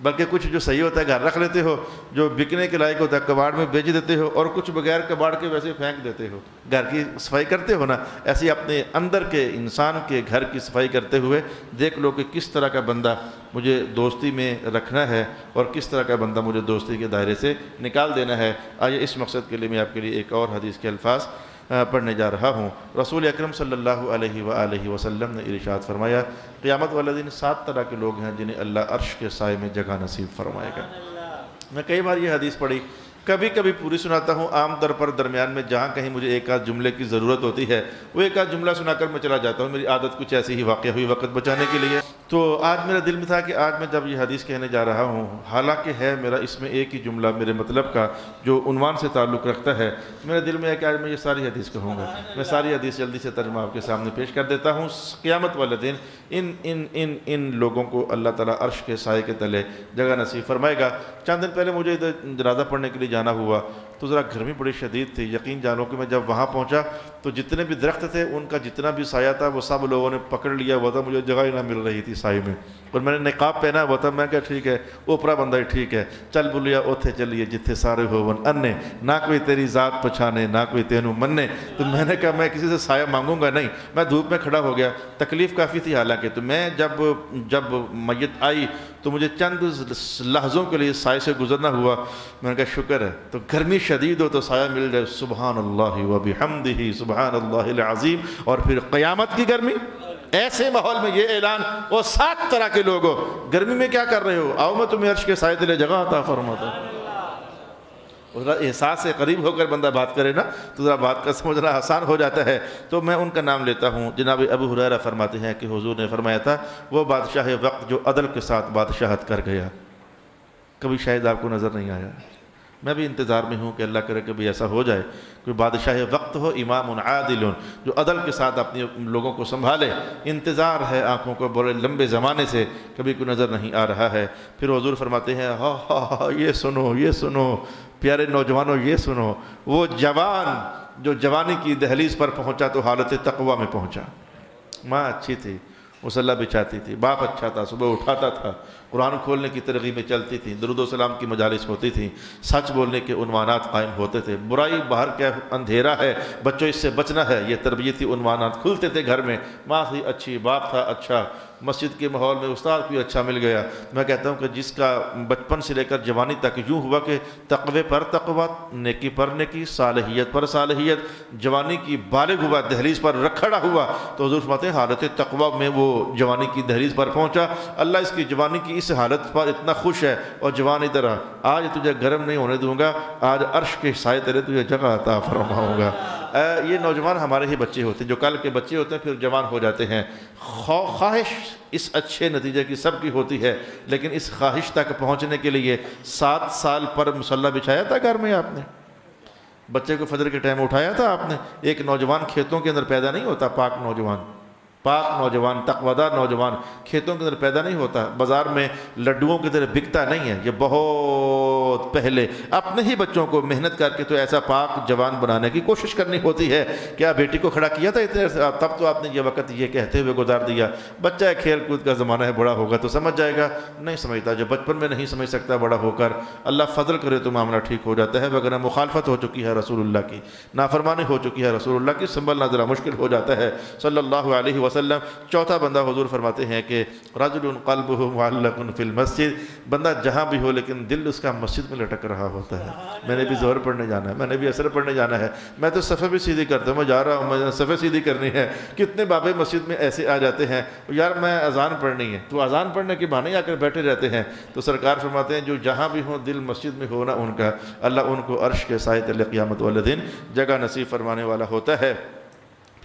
बल्कि कुछ जो सही होता है घर रख लेते हो, जो बिकने के लायक होता है कबाड़ में बेच देते हो और कुछ बगैर कबाड़ के वैसे फेंक देते हो। घर की सफ़ाई करते हो ना? ऐसे अपने अंदर के इंसान के घर की सफ़ाई करते हुए देख लो कि किस तरह का बंदा मुझे दोस्ती में रखना है और किस तरह का बंदा मुझे दोस्ती के दायरे से निकाल देना है। आइए इस मकसद के लिए मैं आपके लिए एक और हदीस के अल्फाज पढ़ने जा रहा हूँ। रसूल अक्रम वसल्लम ने इरशाद फरमाया, क़यामत वाले दिन सात तरह के लोग हैं जिन्हें अल्लाह अर्श के साय में जगह नसीब फरमाएगा। मैं कई बार ये हदीस पढ़ी कभी कभी पूरी सुनाता हूँ, आम तौर पर दरमियान में जहाँ कहीं मुझे एक आध जुमले की ज़रूरत होती है, वो एक आध जुमला सुनाकर मैं चला जाता हूँ, मेरी आदत कुछ ऐसी ही वाक़ हुई वक्त बचाने के लिए। तो आज मेरा दिल में था कि आज मैं जब ये हदीस कहने जा रहा हूँ, हालाँकि है मेरा इसमें एक ही जुमला मेरे मतलब का, जो उनवान से ताल्लुक़ रखता है। मेरे दिल में है कि आज मैं ये सारी हदीस कहूँगा। मैं सारी हदीस जल्दी से तर्जमा आपके सामने पेश कर देता हूँ। क़्यामत वाले दिन इन इन इन इन लोगों को अल्लाह ताला अर्श के साय के तले जगह नसीब फरमाएगा। चंद दिन पहले मुझे इधर जनाजा पढ़ने के लिए जाना हुआ तो ज़रा गर्मी बड़ी शदीद थी। यकीन जानो कि मैं जब वहाँ पहुँचा तो जितने भी दरख्त थे, उनका जितना भी साया था, वो सब लोगों ने पकड़ लिया हुआ था मुझे जगह ही ना मिल रही थी साई में। और मैंने निकाब पहना हुआ था मैं क्या ठीक है? ओपरा बंदा ही ठीक है। चल बोलिया उथे चलिए, जिथे सारे होवन अन्य। ना कोई तेरी ज़ात पछाने, ना कोई तेनू मन्ने। तो मैंने कहा, मैं किसी से साया मांगूँगा नहीं। मैं धूप में खड़ा हो गया। तकलीफ़ काफ़ी थी हालाँकि। तो मैं जब जब मैत आई तो मुझे चंद लहजों के लिए साय से गुजरना हुआ। मैंने कहा, शुक्र है। तो गर्मी शदीद हो तो साया मिल जाए। सुबह अल्लाह हमद ही सुबह अल्लाह अज़ीम और फिर क़यामत की गर्मी? ऐसे माहौल में ये ऐलान, वो सात तरह के लोग गर्मी में क्या कर रहे हो? आओ मैं तुम्हें अर्श के साय तले जगह आता फरमाता एहसास से करीब होकर बंदा बात करे ना तो ज़रा बात का समझना आसान हो जाता है। तो मैं उनका नाम लेता हूँ। जनाब अबू हुरैरा फरमाते हैं कि हुजूर ने फरमाया था, वो बादशाह वक्त जो अदल के साथ बादशाहत कर गया। कभी शायद आपको नज़र नहीं आया। मैं भी इंतज़ार में हूँ कि अल्लाह करे कभी ऐसा हो जाए, कोई बादशाह वक्त हो इमाम आदिल जो अदल के साथ अपने लोगों को संभाले। इंतज़ार है आँखों को बड़े लंबे ज़माने से, कभी कोई नज़र नहीं आ रहा है। फिर हजूर फरमाते हैं, हा हा हा ये सुनो ये सुनो, प्यारे नौजवानों, ये सुनो, वो जवान जो जवानी की दहलीज पर पहुँचा तो हालत तकवा में पहुँचा। माँ अच्छी थी, मुसल्ला बिछाती थी, बाप अच्छा था, सुबह उठाता था कुरान खोलने की तरगी में चलती थी दरुदोसलाम की मजालस होती थी, सच बोलने के उनवानात कायम होते थे। बुराई बाहर क्या अंधेरा है, बच्चों इससे बचना है। ये तरबियती उनवानात खुलते थे घर में। माँ थी अच्छी बाप था अच्छा। मस्जिद के माहौल में उस्ताद भी अच्छा मिल गया। मैं कहता हूँ कि जिसका बचपन से लेकर जवानी तक यूँ हुआ कि तकवे पर तकवा, नेकी पर नेकी, सालहियत पर सालहियत, जवानी की बालिग हुआ, दहलीज पर रखड़ा हुआ तो हजूर फरमाते हालत तकवा में वो जवानी की दहलीज पर पहुँचा। अल्लाह इसकी जवानी की इस हालत पर इतना खुश है और जवान इधर आज तुझे गर्म नहीं होने दूँगा, आज अर्श के साय तेरे तुझे जगह आता फरमाऊँगा। ये नौजवान हमारे ही बच्चे होते हैं, जो कल के बच्चे होते हैं, फिर जवान हो जाते हैं। ख्वाहिश इस अच्छे नतीजे की सबकी होती है, लेकिन इस ख्वाहिश तक पहुँचने के लिए सात साल पर मसल्ला बिछाया था घर में आपने? बच्चे को फजर के टाइम उठाया था आपने? एक नौजवान खेतों के अंदर पैदा नहीं होता, पाक नौजवान। पाक नौजवान, तकवादार नौजवान खेतों के अंदर पैदा नहीं होता, बाज़ार में लड्डुओं की तरह बिकता नहीं है। ये बहुत पहले अपने ही बच्चों को मेहनत करके तो ऐसा पाक जवान बनाने की कोशिश करनी होती है। क्या बेटी को खड़ा किया था इतने तब तो आपने ये वक्त ये कहते हुए गुजार दिया, बच्चा है खेल कूद का ज़माना है, बड़ा होगा तो समझ जाएगा। नहीं समझता जो बचपन में नहीं समझ सकता बड़ा होकर, अल्लाह फजल करे तो मामला ठीक हो जाता है, वगैरह मुखालफत हो चुकी है रसूलुल्लाह की, नाफरमानी हो चुकी है रसूलुल्लाह की, संभलना ज़रा मुश्किल हो जाता है। सल्लल्लाहु अलैहि वसल्लम चौथा बंदा हजूर फरमाते हैं कि रजुलकल्बिल फिल मस्जिद। बंदा जहाँ भी हो, लेकिन दिल उसका मस्जिद में लटक रहा होता है। मैंने भी ज़ोर पढ़ने जाना है, मैंने भी असर पढ़ने जाना है। मैं तो सफ़े भी सीधी करता हूँ, मैं जा रहा हूँ मैं सफ़े सीधी करनी है। कितने बाबे मस्जिद में ऐसे आ जाते हैं, यार, मैं अजान पढ़नी है। तो अजान पढ़ने के बहाने आकर बैठे रहते हैं। तो सरकार फरमाते हैं, जो जहाँ भी हों, दिल मस्जिद में हो ना उनका, अल्लाह उनको अर्श के साय क़्यामत वाले दिन जगह नसीब फरमाने वाला होता है।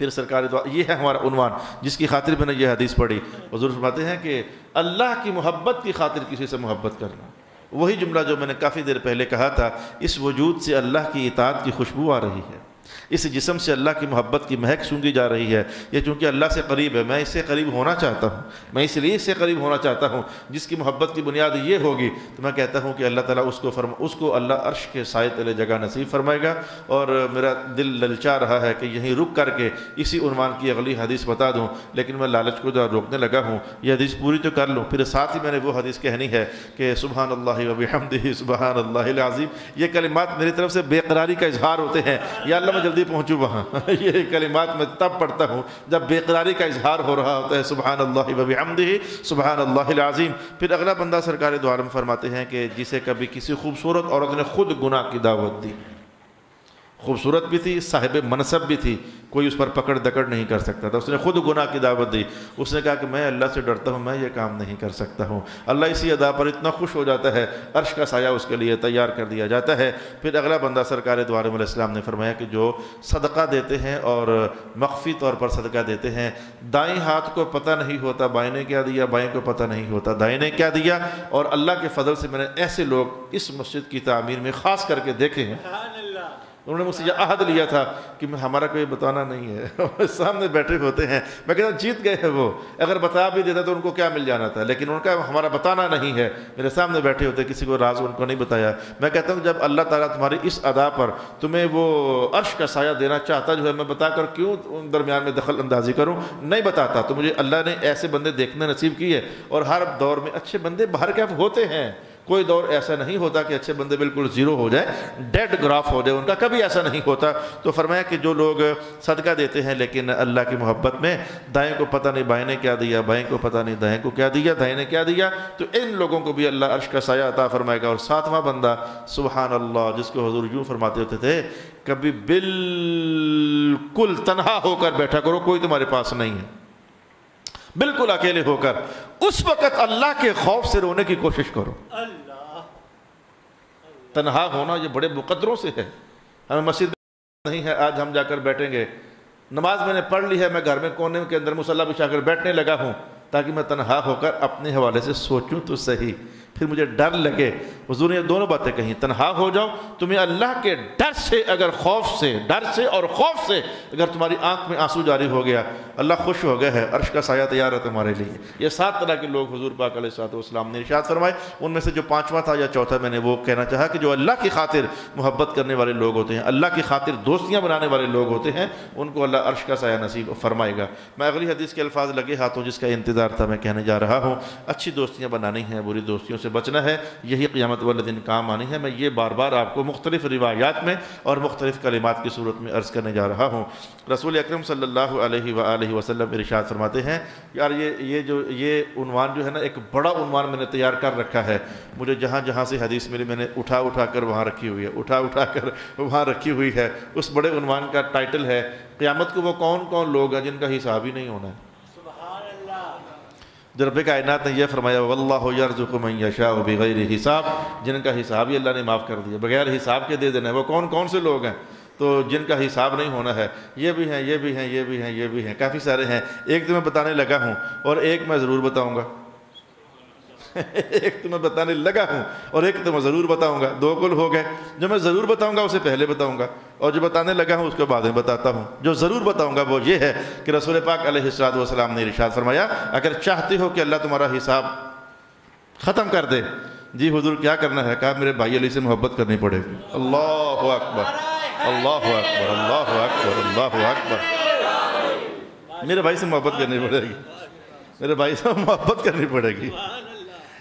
फिर सरकार द्वारा, ये है हमारा उनवान, जिसकी खातिर मैंने यह हदीस पढ़ी। हजूर फरमाते हैं कि अल्लाह की मोहब्बत की खातिर किसी से मोहब्बत करना। वही जुमला जो मैंने काफ़ी देर पहले कहा था, इस वजूद से अल्लाह की इतात की खुशबू आ रही है। इस जिसम से अल्लाह की मोहब्बत की महक सूंघी जा रही है। ये चूँकि अल्लाह से करीब है, मैं इससे करीब होना चाहता हूँ। मैं इसलिए इससे करीब होना चाहता हूँ, जिसकी मोहब्बत की बुनियाद ये होगी। तो मैं कहता हूँ कि अल्लाह ताला उसको फरमा, उसको अल्लाह अर्श के साय तले जगह नसीब फरमाएगा। और मेरा दिल ललचा रहा है कि यहीं रुक करके इसी उनवान की अगली हदीस बता दूँ। लेकिन मैं लालच को जरा रोकने लगा हूँ। यह हदीस पूरी तो कर लूँ, फिर साथ ही मैंने वो हदीस कहनी है कि सुबहान अल्लाह वबहमद सुबहान अल्लाह अजीम। ये कलिमात मेरी तरफ़ से बेकरारी का इजहार होते हैं। या मैं जल्दी पहुँचूँ वहाँ। ये कलिमात मैं तब पढ़ता हूँ, जब बेकरारी का इजहार हो रहा होता है। सुबहान अल्लाह वबहमदी सुबहान अल्लाह अजीम। फिर अगला बंदा सरकार द्वारा में फरमाते हैं कि जिसे कभी किसी खूबसूरत औरत ने खुद गुनाह की दावत दी। खूबसूरत भी थी, साहिब मनसब भी थी, कोई उस पर पकड़ दकड़ नहीं कर सकता था। उसने खुद गुनाह की दावत दी। उसने कहा कि मैं अल्लाह से डरता हूँ, मैं ये काम नहीं कर सकता हूँ। अल्लाह इसी अदा पर इतना खुश हो जाता है, अर्श का साया उसके लिए तैयार कर दिया जाता है। फिर अगला बंदा सरकार द्वारम ने फरमाया कि जो सदका देते हैं और मख्फी तौर पर सदका देते हैं, दाएँ हाथ को पता नहीं होता, बाएँ ने क्या दिया, बाएँ को पता नहीं होता, दाएँ ने क्या दिया। और अल्लाह के फजल से मैंने ऐसे लोग इस मस्जिद की तमीर में ख़ास करके देखे हैं। उन्होंने मुझसे यह अहद लिया था कि हमारा कोई बताना नहीं है। सामने बैठे होते हैं। मैं कहता, जीत गए हैं वो। अगर बता भी देता तो उनको क्या मिल जाना था? लेकिन उनका हमारा बताना नहीं है। मेरे सामने बैठे होते, किसी को राज उनको नहीं बताया। मैं कहता हूँ, जब अल्लाह ताला तुम्हारी इस अदा पर तुम्हें वो अर्श का साया देना चाहता जो है, मैं बताकर क्यों उन दरमियान में दखल अंदाजी करूँ? नहीं बताता। तो मुझे अल्लाह ने ऐसे बंदे देखने नसीब किए। और हर दौर में अच्छे बंदे बाहर क्या होते हैं? कोई दौर ऐसा नहीं होता कि अच्छे बंदे बिल्कुल ज़ीरो हो जाए, डेड ग्राफ हो जाए, उनका कभी ऐसा नहीं होता। तो फरमाया कि जो लोग सदका देते हैं, लेकिन अल्लाह की मोहब्बत में दाएँ को पता नहीं बाएँ ने क्या दिया, बाएँ को पता नहीं दाएँ को क्या दिया, दाएँ ने क्या दिया तो इन लोगों को भी अल्लाह अर्श का साया अता फरमाएगा। और सातवां बंदा सुबहान अल्लाह जिसको हजूर यूँ फरमाते होते थे, कभी बिल्कुल तनहा होकर बैठा करो, कोई तुम्हारे पास नहीं है। बिल्कुल अकेले होकर, उस वक़्त अल्लाह के खौफ से रोने की कोशिश करो। तनहा होना ये बड़े मुकदरों से है। हमें मस्जिद नहीं है, आज हम जाकर बैठेंगे। नमाज़ मैंने पढ़ ली है, मैं घर में कोने के अंदर मुसल्ला बिछा कर बैठने लगा हूँ, ताकि मैं तनहा होकर अपने हवाले से सोचूँ तो सही। फिर मुझे डर लगे। हजूर ने दोनों बातें कही, तनहा हो जाओ, तुम्हें अल्लाह के डर से, अगर खौफ से, डर से और खौफ से अगर तुम्हारी आँख में आँसू जारी हो गया, अल्लाह खुश हो गया है, अर्श का साया तैयार है तुम्हारे लिए। ये सात तरह के लोग हजूर पाक ने इशाद फरमाए। उनमें से जो पाँचवा था या चौथा, मैंने वो कहना चाहा कि जो अल्लाह की खातिर मोहब्बत करने वाले लोग होते हैं, अल्लाह की खातिर दोस्तियाँ बनाने वाले लोग होते हैं, उनको अल्लाह अर्श का साया नसीब फरमाएगा। मैं अगली हदीस के अल्फाज लगे हाथों जिसका इंतज़ार था, मैं कहने जा रहा हूँ, अच्छी दोस्तियाँ बनानी हैं, बुरी दोस्तियों से बचना है, यही क़्यामत वाले दिन काम आनी है। मैं ये बार बार आपको मुख्तलिफ़ रिवायात में और मुख्तलिफ़ कलिमात की सूरत में अर्ज़ करने जा रहा हूँ। रसूल अक्रम सल्लल्लाहु अलैहि वसल्लम इरशाद फरमाते हैं, यार ये ये जो, ये उनवान जो है ना, एक बड़ा उनवान मैंने तैयार कर रखा है। मुझे जहाँ जहाँ से हदीस मिली, मैंने उठा उठा कर वहाँ रखी हुई है, उठा उठा कर वहाँ रखी हुई है। उस बड़े उनवान का टाइटल है, क़्यामत को वो कौन कौन लोग हैं जिनका हिसाब ही नहीं होना है? जरब कायनात ने यह फरमाया वल्लाशाह बगैर हिसाब। जिनका हिसाब ही अल्लाह ने माफ़ कर दिया, बगैर हिसाब के दे देना है। वो कौन कौन से लोग हैं? तो जिनका हिसाब नहीं होना है, ये भी हैं, ये भी हैं, ये भी हैं, ये भी हैं, काफ़ी सारे हैं। एक तो मैं बताने लगा हूँ और एक मैं ज़रूर बताऊँगा। एक तो मैं बताने लगा हूँ और एक तो मैं ज़रूर बताऊँगा। दो कुल हो गए। जो मैं ज़रूर बताऊँगा, उसे पहले बताऊँगा। और जो बताने लगा हूँ, उसके बाद में बताता हूँ। जो ज़रूर बताऊँगा, वो ये है कि रसूल पाक वसलाम ने इरशाद फरमाया, अगर चाहते हो कि अल्लाह तुम्हारा हिसाब ख़त्म कर दे, जी हजूर, क्या करना है? कहा, मेरे भाई अली से मोहब्बत करनी पड़ेगी। अल्लाह अकबर अल्लाह अकबर अल्लाह अकबर अल्लाह अकबर। मेरे भाई से मोहब्बत करनी पड़ेगी। मेरे भाई से मोहब्बत करनी पड़ेगी।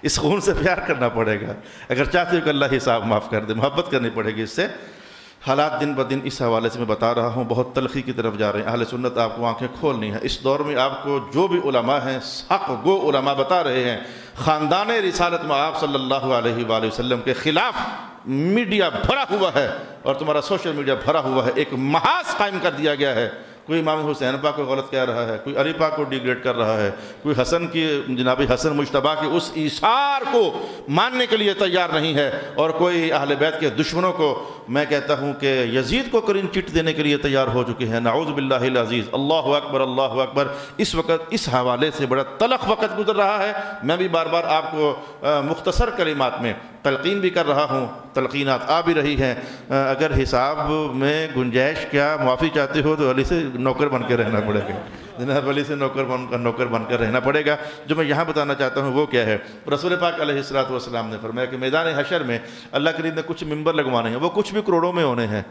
इस खून से प्यार करना पड़ेगा। अगर चाहते हो कि अल्लाह हिसाब माफ़ कर दे, मोहब्बत करनी पड़ेगी इससे। हालात दिन ब दिन इस हवाले से मैं बता रहा हूँ, बहुत तलखी की तरफ़ जा रहे हैं। अहल सुन्नत, आपको आँखें खोलनी है। इस दौर में आपको जो भी उलमा हैं, हक गो उलमा बता रहे हैं। ख़ानदान रिसालत में आप अलैहि वसल्लम के ख़िलाफ़ मीडिया भरा हुआ है और तुम्हारा सोशल मीडिया भरा हुआ है। एक महाज कायम कर दिया गया है। कोई इमाम हुसैन पाक को गलत कह रहा है, कोई अली पाक को डिग्रेड कर रहा है, कोई हसन की, जनाबी हसन मुशतबा के उस इशार को मानने के लिए तैयार नहीं है और कोई अहल बैत के दुश्मनों को मैं कहता हूँ कि यजीद को करीन चिट देने के लिए तैयार हो चुके हैं। नाउज़बिल्लाज़ीज़ अल्लाह अकबर अल्लाह अकबर। इस वक्त, इस हवाले से बड़ा तलख वक्त गुजर रहा है। मैं भी बार बार आपको मुख्तसर कलिमात में तलकिन भी कर रहा हूँ, तलकिनत आ भी रही हैं। अगर हिसाब में गुंजाइश क्या माफ़ी चाहते हो तो अली से नौकर बन के रहना पड़ेगा। जनाब अली से नौकर बन नौकर बन कर रहना पड़ेगा। जो मैं यहाँ बताना चाहता हूँ वो क्या है? रसूल पाक अलैहिस्सलाम ने फरमाया कि मैदान हशर में अल्लाह करीब ने कुछ मंबर लगवाने हैं, वो कुछ भी करोड़ों में होने हैं।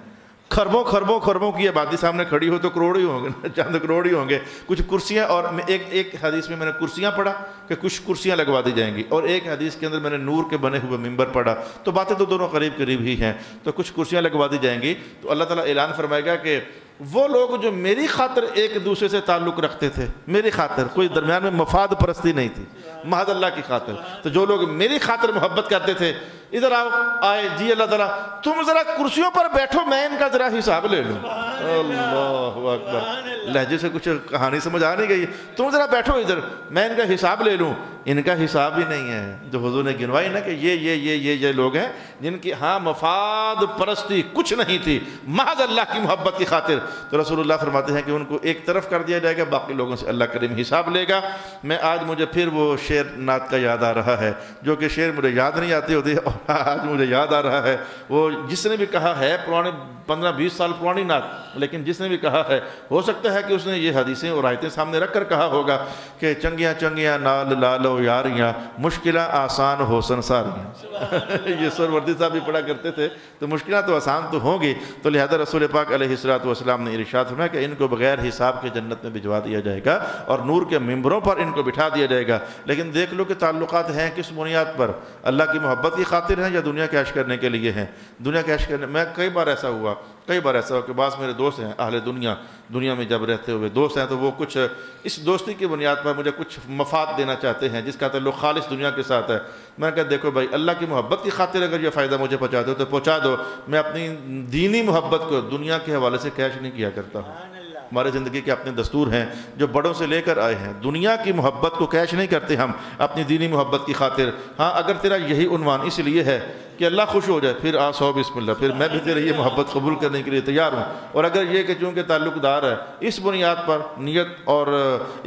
खरबों खरबों खरबों की आबादी सामने खड़ी हो तो करोड़ ही होंगे चंद करोड़ ही होंगे। कुछ कुर्सियाँ और एक एक हदीस में मैंने कुर्सियाँ पढ़ा कि कुछ कुर्सियाँ लगवा दी जाएँगी और एक हदीस के अंदर मैंने नूर के बने हुए मिंबर पढ़ा। तो बातें तो दोनों करीब करीब ही हैं। तो कुछ कुर्सियाँ लगवा दी जाएँगी। तो अल्लाह ताला ऐलान फरमाएगा कि वो लोग जो मेरी खातर एक दूसरे से ताल्लुक़ रखते थे, मेरी खातर, कोई दरमियान में मफाद परस्ती नहीं थी महद अल्लाह की खातर। तो जो लोग मेरी खातर मोहब्बत करते थे, इधर आओ, आए, जी अल्लाह तला, तुम ज़रा कुर्सियों पर बैठो, मैं इनका ज़रा हिसाब ले लूँ। अल्लाह अकबर। लहजे से कुछ कहानी समझ आ नहीं गई। तुम ज़रा बैठो इधर, मैं इनका हिसाब ले लूँ। इनका हिसाब ही नहीं है। जो हजू ने गिनवाई ना कि ये ये ये ये ये लोग हैं, जिनकी हाँ मफाद परस्ती कुछ नहीं थी, महज अल्लाह की मोहब्बत की खातिर। तो रसूलुल्लाह फरमाते हैं कि उनको एक तरफ़ कर दिया जाएगा, बाकी लोगों से अल्लाह करीम हिसाब लेगा। मैं आज मुझे फिर वो शेर नात का याद आ रहा है, जो कि शेर मुझे याद नहीं आती होती और आज मुझे याद आ रहा है। वो जिसने भी कहा है, पुराने पंद्रह, बीस साल पुरानी नात लेकिन जिसने भी कहा है, हो सकता है कि उसने ये हदीसें और आयतें सामने रख कर कहा होगा कि चंगियाँ चंगियाँ, नाल, लालो, यारियाँ, मुश्किल आसान हो संसारियाँ। ये सरवर्दी साहब भी पढ़ा करते थे तो मुश्किल तो आसान तो होंगी तो लिहाजा रसूल पाक अलैहिस्सलाम ने इरशाद फरमाया कि इनको बगैर हिसाब के जन्नत में भिजवा दिया जाएगा और नूर के मेम्बरों पर इनको बिठा दिया जाएगा। लेकिन देख लो कि ताल्लुक हैं किस बुनियाद पर? अल्लाह की मोहब्बत की खातिर हैं या दुनिया कैश करने के लिए हैं? दुनिया कैश करने, मैं कई बार ऐसा हुआ कई बार ऐसा हो कि बास मेरे दोस्त हैं, अहले दुनिया दुनिया में जब रहते हुए दोस्त हैं तो वो कुछ, इस दोस्ती की बुनियाद पर मुझे कुछ मफाद देना चाहते हैं, जिसका तल्लु खालिश दुनिया के साथ है। मैं कह, देखो भाई, अल्लाह की मोहब्बत की खातिर अगर ये फ़ायदा मुझे पहुँचा दो तो पहुँचा दो। मैं अपनी दीनी मोहब्बत को दुनिया के हवाले से कैश नहीं किया करता हूँ। हमारे ज़िंदगी के अपने दस्तूर हैं, जो बड़ों से लेकर आए हैं। दुनिया की मोहब्बत को कैश नहीं करते हम, अपनी दीनी मोहब्बत की खातिर। हाँ अगर तेरा यही उनवान इसलिए है कि अल्लाह खुश हो जाए, फिर आ, सौ बिस्मिल्लाह, फिर मैं भी तेरे ये मोहब्बत कबूल करने के लिए तैयार हूँ। और अगर ये कि चूँकि ताल्लुकदार है, इस बुनियाद पर नीयत और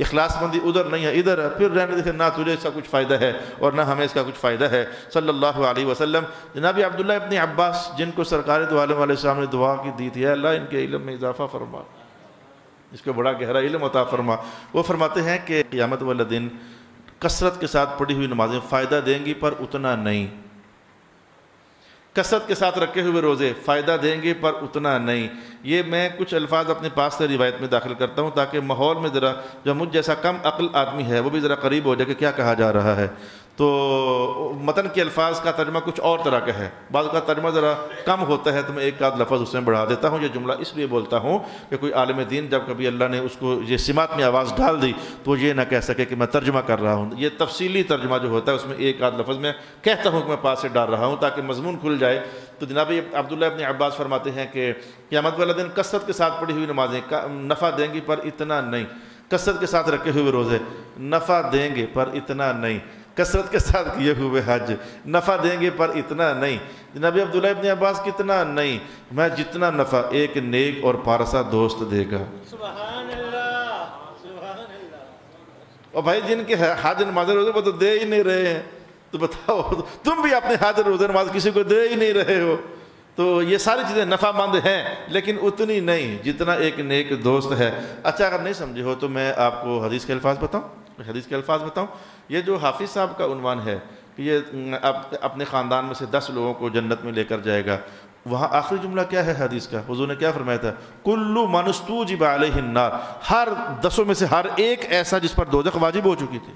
अखलासमंदी उधर नहीं है, इधर है, फिर रहने देखे ना तुझे इसका कुछ फ़ायदा है और ना हमें इसका कुछ फ़ायदा है। सल्लल्लाहु अलैहि वसल्लम। जनाब अब्दुल्ला इब्न अब्बास, जिनको सरकारी दुआले वाले सामने दुआ की दी थी अल्लाह, इनके इलम में इजाफ़ा फरमा। इसको बड़ा गहरा इलम अता फरमा। वो फरमाते हैं कि क़्यामत वाला दिन कसरत के साथ पढ़ी हुई नमाजें फ़ायदा देंगी, पर उतना नहीं। कसरत के साथ रखे हुए रोज़े फ़ायदा देंगे, पर उतना नहीं। ये मैं कुछ अल्फाज अपने पास से रिवायत में दाखिल करता हूँ ताकि माहौल में ज़रा जो मुझ जैसा कम अक्ल आदमी है, वो भी ज़रा करीब हो जाए कि क्या कहा जा रहा है। तो मतन के अल्फाज का तर्जमा कुछ और तरह का है। बाद का तर्जमा ज़रा कम होता है तो मैं एक आध लफज उसमें बढ़ा देता हूँ। ये जुमला इसलिए बोलता हूँ कि कोई आलम दीन जब कभी अल्लाह ने उसको ये सिमात में आवाज़ डाल दी तो ये ना कह सके कि मैं तर्जमा कर रहा हूँ। ये तफसीली तर्जमा जो होता है उसमें एक आध लफज में कहता हूँ कि मैं पास से डाल रहा हूँ ताकि मजमून खुल जाए। तो जनाब अब्दुल्ला अपने अब्बास फरमाते हैं कि क़्यामत वाला दिन कसरत के साथ पढ़ी हुई नमाजें नफ़ा देंगी पर इतना नहीं। कसरत के साथ रखे हुए रोज़े नफ़ा देंगे पर इतना नहीं। कसरत के साथ किए हुए हज। नफ़ा देंगे पर इतना नहीं। जनाब अब्दुल्ला इब्न अब्बास कितना नहीं। मैं जितना नफ़ा एक नेक और पारसा दोस्त देगा। और भाई जिनके हाज नमाज़ रोज़े वो तो दे ही नहीं रहे हैं। तो बताओ तुम भी अपने हाज रोज़े नमाज़ किसी को दे ही नहीं रहे हो। तो ये सारी चीज़ें नफ़ामंद हैं लेकिन उतनी नहीं जितना एक नेक दोस्त है। अच्छा अगर नहीं समझे हो तो मैं आपको हदीस के अल्फाज बताऊँ? हदीस के अल्फाज बताऊँ, ये जो हाफिज़ साहब का उनवान है कि ये अब, अपने ख़ानदान में से दस लोगों को जन्नत में लेकर जाएगा। वहाँ आखिरी जुमला क्या है हदीस का? हजू ने क्या फरमाया था? कुल्लू मनस्तू जिबालनार हर दसों में से हर एक ऐसा जिस पर दोजख वाजिब हो चुकी थी।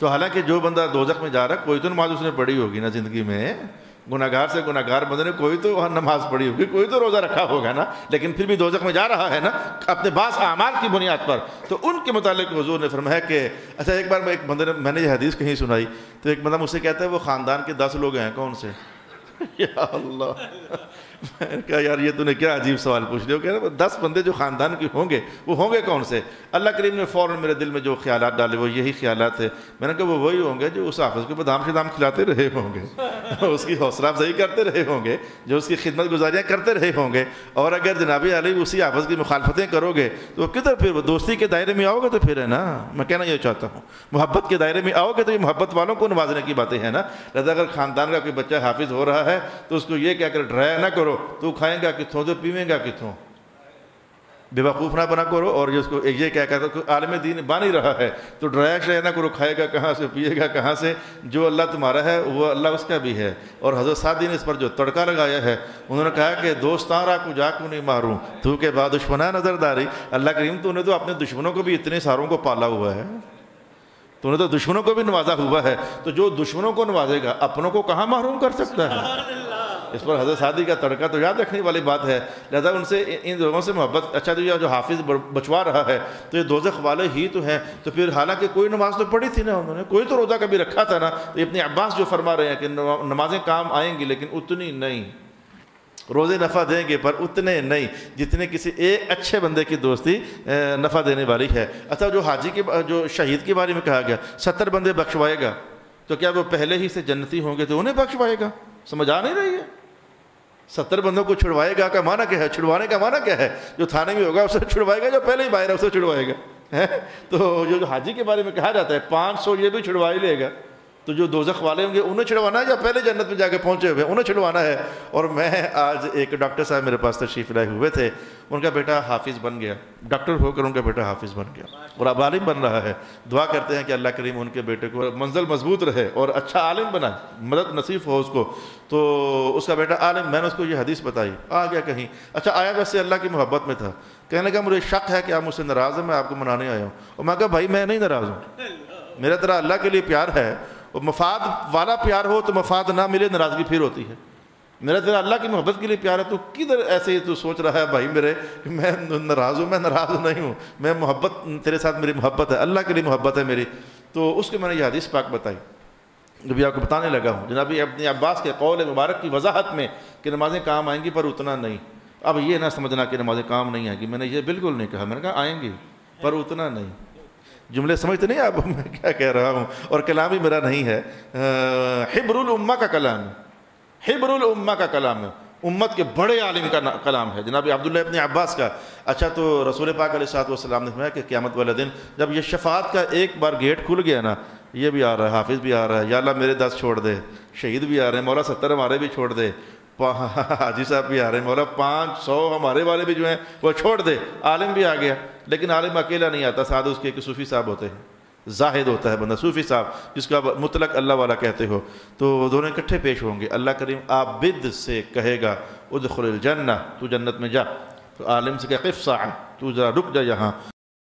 तो हालाँकि जो बंदा दोजख में जा रहा है, कोई तो नमाज़ उसने पढ़ी होगी ना ज़िंदगी में। गुनागार से गुनागार बंदे ने कोई तो वहाँ नमाज़ पढ़ी होगी, कोई तो रोज़ा रखा होगा ना, लेकिन फिर भी दोजख में जा रहा है ना, अपने बास आमाल की बुनियाद पर। तो उनके मुतालिक हजूर ने फरमाया कि अच्छा एक बार मैं एक बंदे ने, मैंने यह हदीस कहीं सुनाई तो एक बंदा मुझसे कहता है, वो ख़ानदान के दस लोग हैं, कौन से? अल्लाह। मैंने कहा, यार, ये तूने क्या अजीब सवाल पूछ लिया? कह दस बंदे जो ख़ानदान के होंगे, वो होंगे कौन से? अल्लाह करीम ने फ़ौर मेरे दिल में जो ख्याल डाले, वो यही ख्याल थे। मैंने कहा, वो वही होंगे जो उस हाफिज़ को बदाम शदाम खिलाते रहे होंगे, उसकी हौसला अफजाई करते रहे होंगे, जो उसकी खिदमत गुजारियाँ करते रहे होंगे। और अगर जनाबी अली उसी हाफिज़ की मुखालफतें करोगे तो किधर फिर, वो दोस्ती के दायरे में आओगे तो फिर है ना? मैं कहना ये चाहता हूँ, मोहब्बत के दायरे में आओगे तो ये मोहब्बत वालों को नवाजने की बातें हैं ना? लिहाजा अगर ख़ानदान का कोई बच्चा हाफिज़ हो रहा है तो उसको ये कहकर ड्राया ना करो तो खाएँगा कितों तो पीवेंगा कितों बेवकूफ़ ना बना करो और जिसको ये क्या कहते आलम दीन बन ही रहा है। तो डराया ना करो, खाएगा कहाँ से, पिएगा कहाँ से? जो अल्लाह तुम्हारा है, वो अल्लाह उसका भी है। और हज़रत सादी ने इस पर जो तड़का लगाया है, उन्होंने कहा कि दोस्तारा को जाकू नहीं मारूँ। तू के बाद दुश्मन दुश्मना नज़रदारी। अल्लाह करीम, तूने तो अपने दुश्मनों को भी इतने सारों को पाला हुआ है। तूने तो दुश्मनों को भी नवाजा हुआ है। तो जो दुश्मनों को नवाजेगा, अपनों को कहाँ महरूम कर सकता है? इस पर हज़रत शादी का तड़का तो याद रखने वाली बात है, लिहाजा उनसे इन लोगों से मोहब्बत अच्छा तो जो हाफिज़ बचवा रहा है। तो ये दोजख वाले ही तो हैं। तो फिर हालाँकि कोई नमाज़ तो पढ़ी थी ना उन्होंने, कोई तो रोज़ा कभी रखा था ना। तो अपने अब्बास जो फरमा रहे हैं कि नमाजें काम आएँगी, लेकिन उतनी नहीं। रोज़े नफ़ा देंगे, पर उतने नहीं, जितने किसी एक अच्छे बंदे की दोस्ती नफ़ा देने वाली है। अच्छा जो हाजी के, जो शहीद के बारे में कहा गया, सत्तर बंदे बख्शवाएगा तो क्या वो पहले ही से जन्नती होंगे तो उन्हें बख्शवाएगा? समझ आ नहीं रही है? सत्तर बंदों को छुड़वाएगा का माना क्या है? छुड़वाने का माना क्या है? जो थाने में होगा, उसे छुड़वाएगा जो पहले ही बाहर है, उसे छुड़वाएगा। है? तो जो जो हाजी के बारे में कहा जाता है, पाँच सौ ये भी छुड़वा ही लेगा। तो जो दोजख वाले होंगे, उन्हें छिड़वाना है या पहले जन्नत में जाके पहुँचे हुए उन्हें छिड़वाना है। और मैं आज एक डॉक्टर साहब मेरे पास तशरीफ़ लाए हुए थे। उनका बेटा हाफिज़ बन गया। डॉक्टर होकर उनका बेटा हाफिज़ बन गया। और अब आलिम बन रहा है। दुआ करते हैं कि अल्लाह करीम उनके बेटे को मंजिल मज़बूत रहे और अच्छा आलिम बनाए। मदद नसीब हो उसको। तो उसका बेटा आलिम, मैंने उसको ये हदीस बताई। आ गया कहीं। अच्छा आया वैसे अल्लाह की मोहब्बत में था। कहने लगा मुझे शक है कि आप मुझसे नाराज़ हैं, मैं आपको मनाने आया हूँ। और मैं कहा, भाई, मैं नहीं नाराज़ हूँ। मेरा तरह अल्लाह के लिए प्यार है। और मफाद वाला प्यार हो तो मफाद ना मिले, नाराज़गी फिर होती है। मेरा तेरा अल्लाह की मोहब्बत के लिए प्यार है तो किधर ऐसे ही तू सोच रहा है, भाई मेरे, कि मैं नाराज़ हूँ, मैं नाराज़ नहीं हूँ। मैं मोहब्बत, तेरे साथ मेरी मोहब्बत है, अल्लाह के लिए मोहब्बत है मेरी। तो उसके मैंने यह हदीस पाक बताई। जो भी आपको बताने लगा हूँ, जनाबी अपने अब्बास के कौल मुबारक की वजाहत में कि नमाज़ें काम आएँगी पर उतना नहीं। अब ये ना समझना कि नमाज़ें काम नहीं आएँगी। मैंने ये बिल्कुल नहीं कहा, मैंने कहा आएँगी पर उतना नहीं। जुमले समझते नहीं आप? मैं क्या कह रहा हूँ? और कलाम ही मेरा नहीं है। हिब्रुल उम्मा का कलाम। हिब्रुल उम्मा का कलाम। है उम्मत के बड़े आलिम का कलाम है। जनाब अब्दुल्ला अपने अब्बास का। अच्छा तो रसूल पाक सलाम ने फरमाया कि क़्यामत वाले दिन, जब ये शफात का एक बार गेट खुल गया ना, ये भी आ रहा है, हाफिज़ भी आ रहा है। या मेरे दस छोड़ दे, शहीद भी आ रहे हैं, मौला सत्तर हमारे भी छोड़ दे। हाजी साहब भी आ रहे हैं, मौला पाँच सौ हमारे वाले भी जो हैं, वो छोड़ दे, आलिम भी आ गया। लेकिन आलिम अकेला नहीं आता साथ उसके एक सूफ़ी साहब होते हैं। जाहिद होता है बंदा, सूफ़ी साहब, जिसको आप मुतलक अल्लाह वाला कहते हो। तो दोनों इकट्ठे पेश होंगे। अल्लाह करीम आबिद से कहेगा उद जन्ना, तू जन्नत में जा। तो आलिम से कह सा तू ज़रा रुक जा यहाँ।